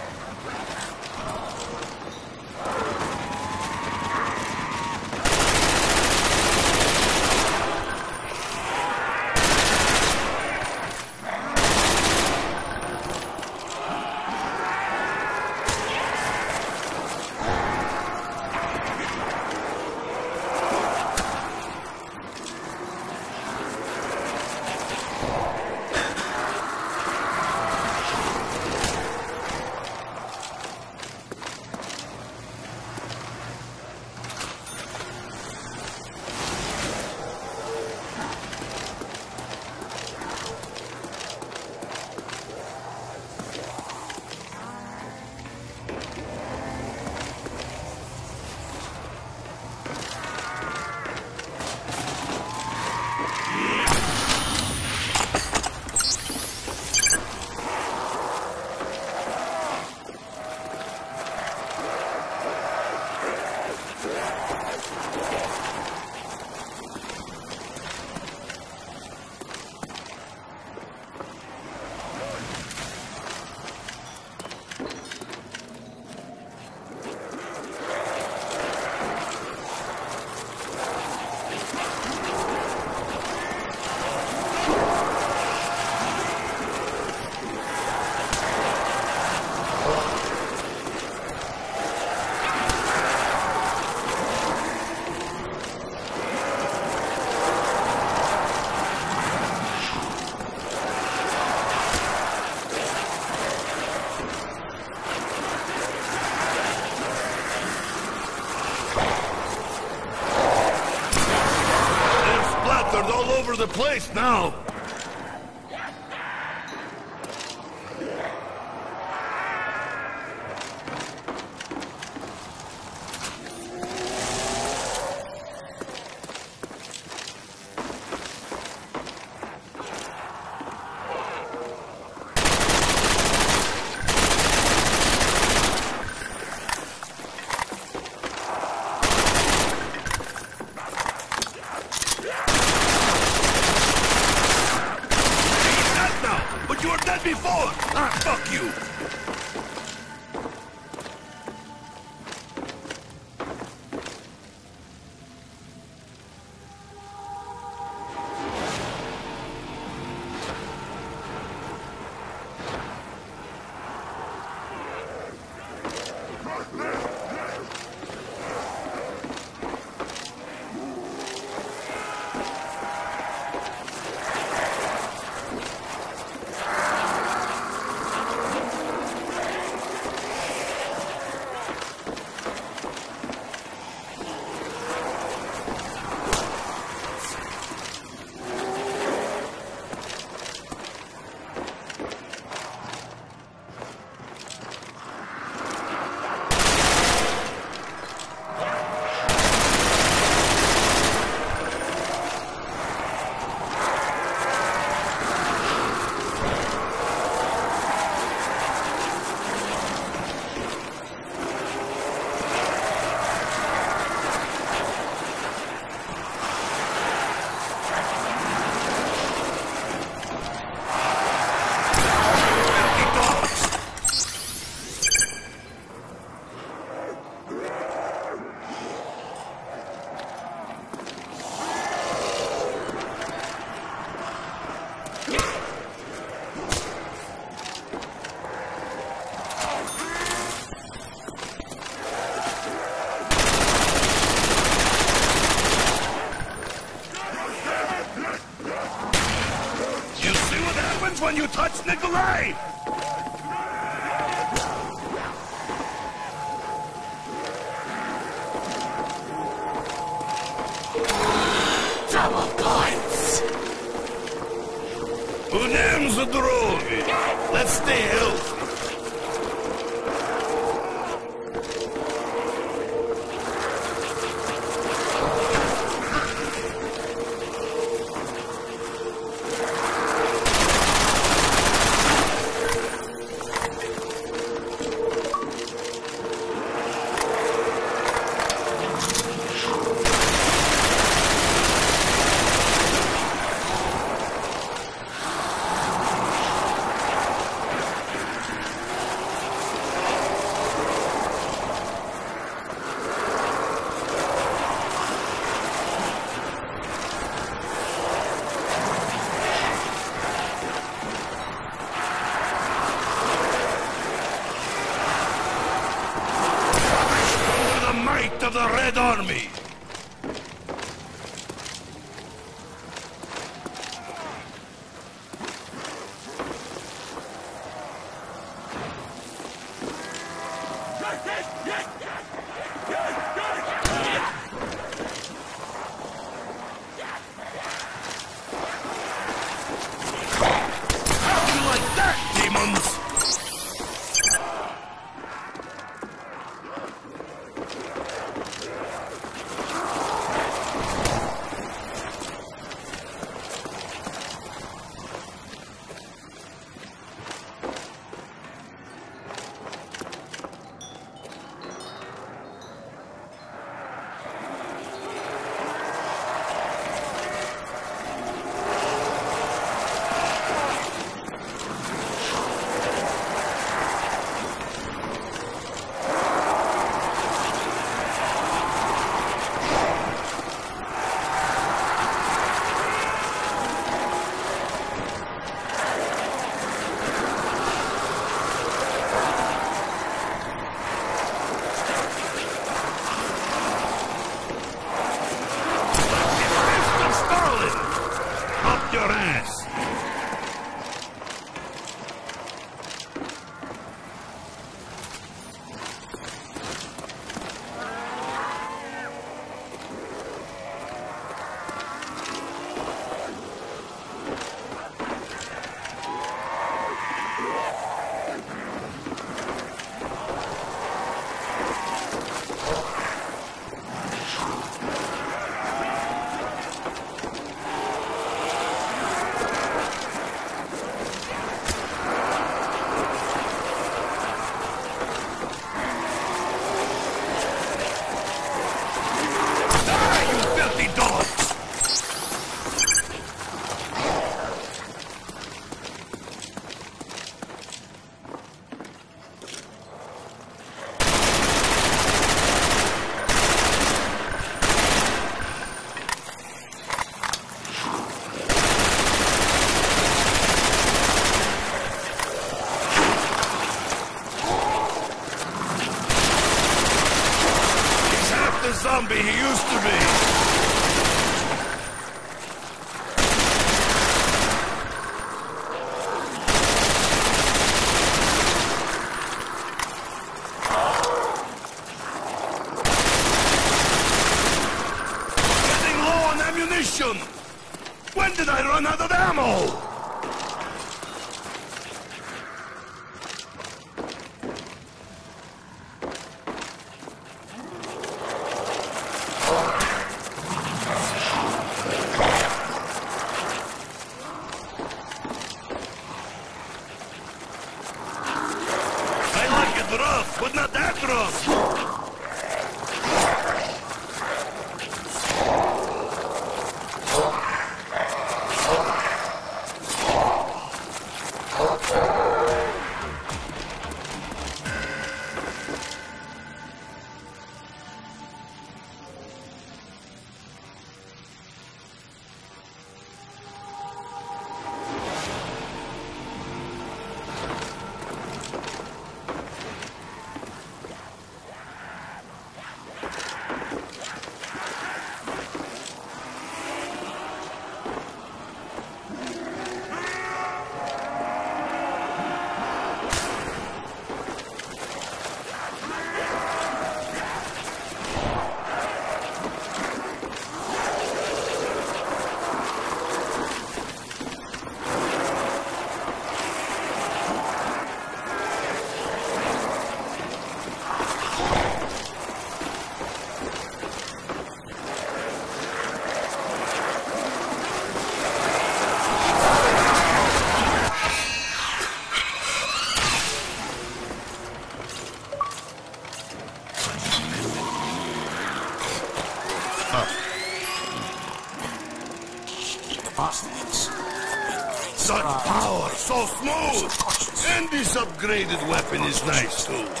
upgraded weapon is nice too.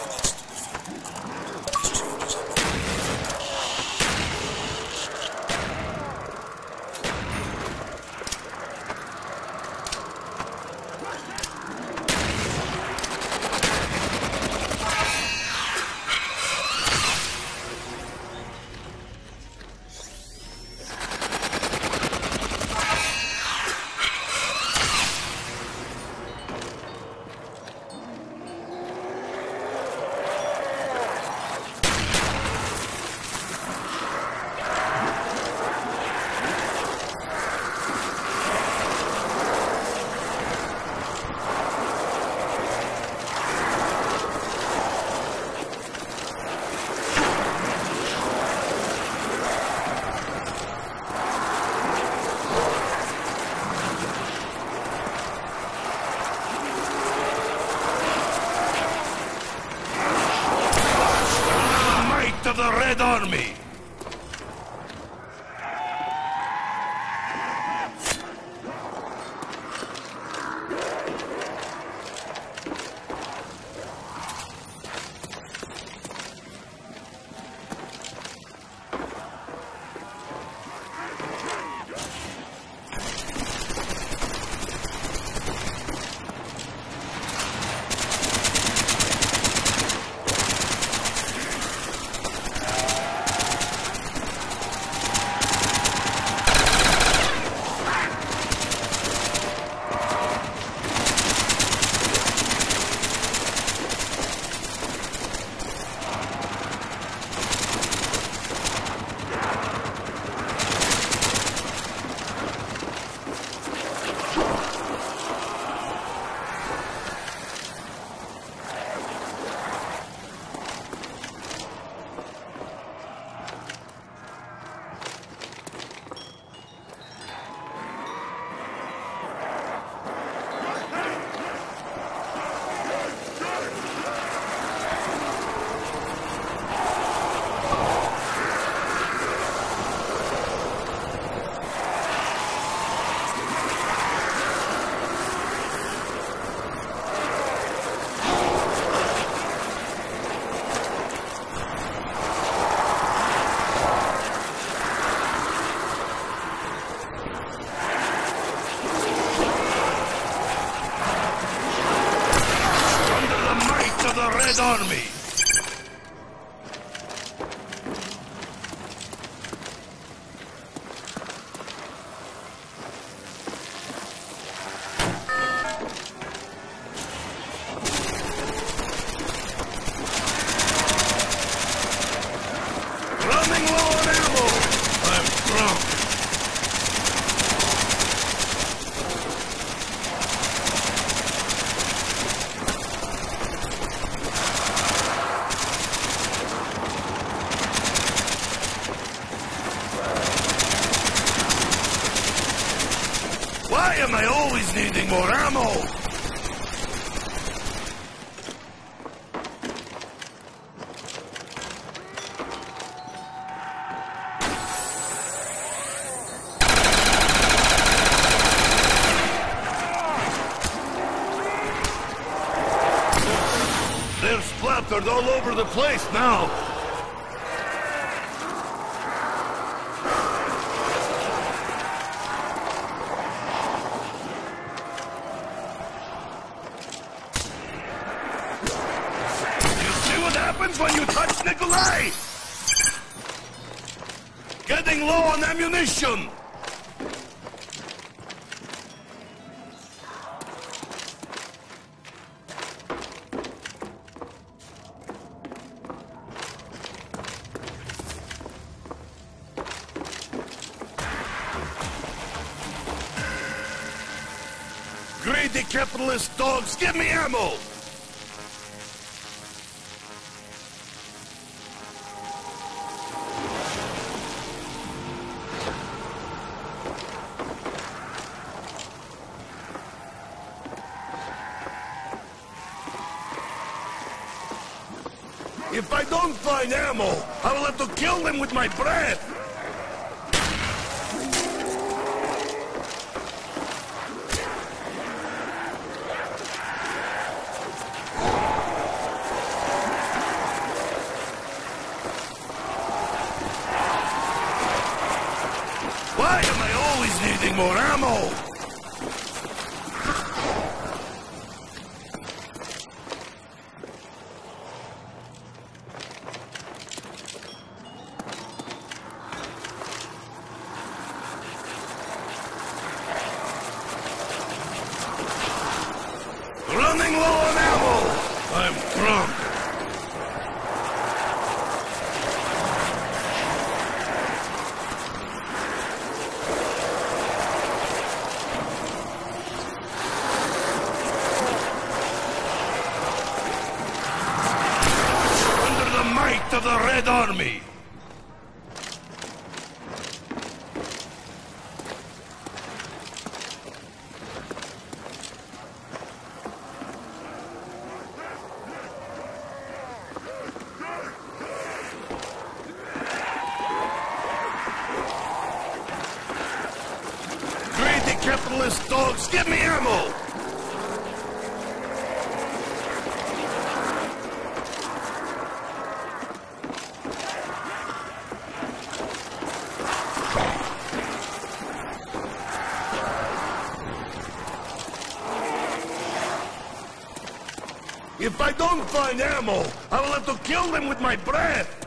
over the place now. kill them with my breath! Capitalist dogs, give me ammo! If I don't find ammo, I will have to kill them with my breath!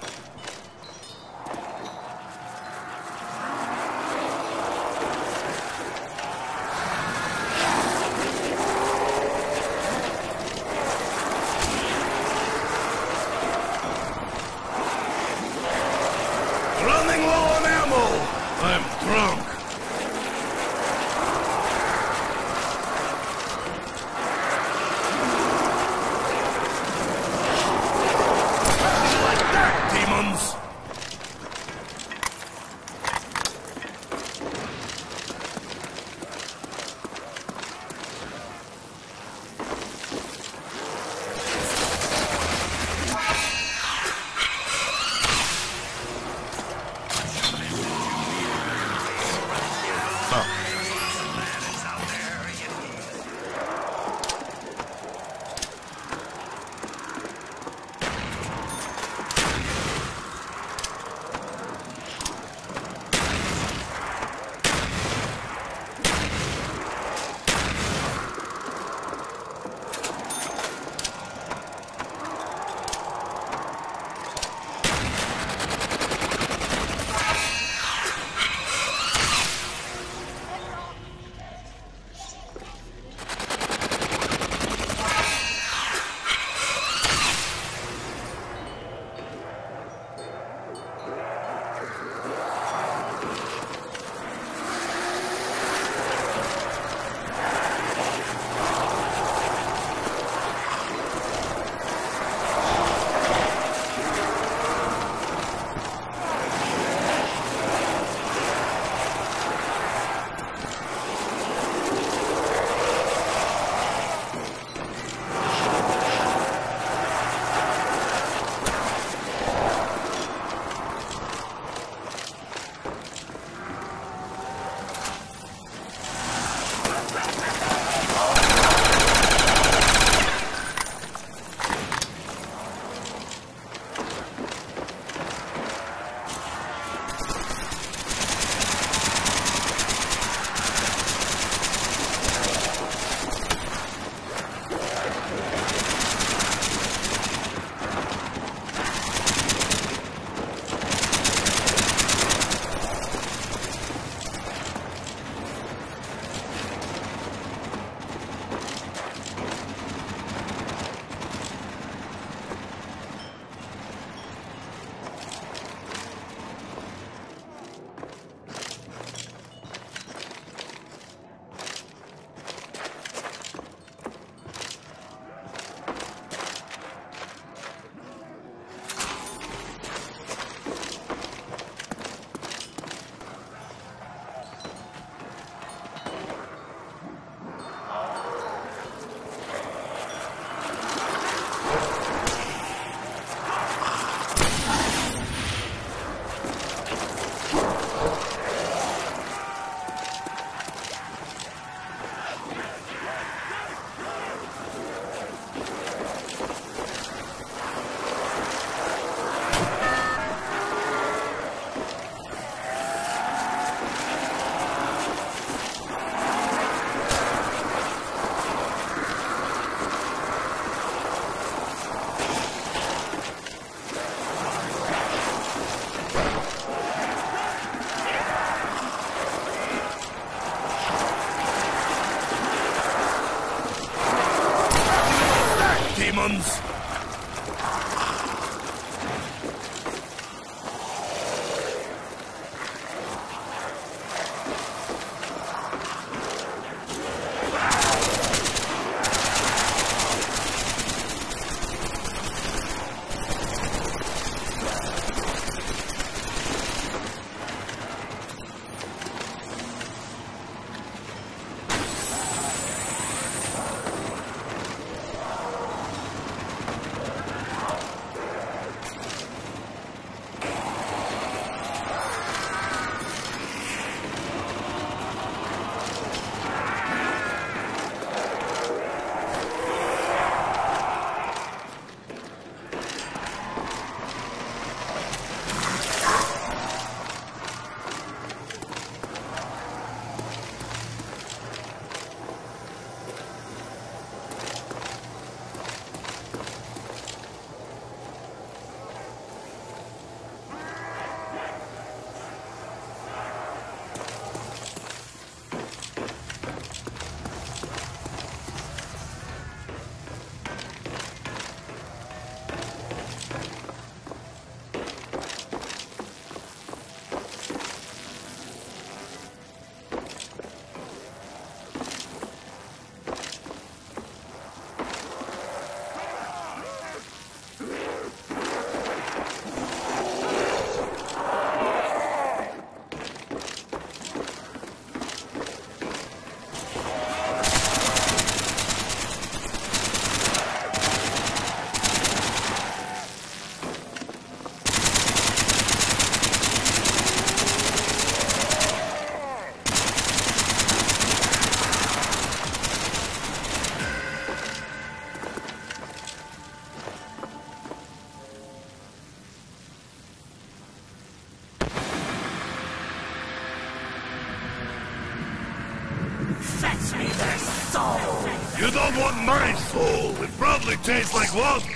Tastes like vodka.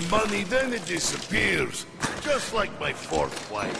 my money, then it disappears. Just like my fourth wife.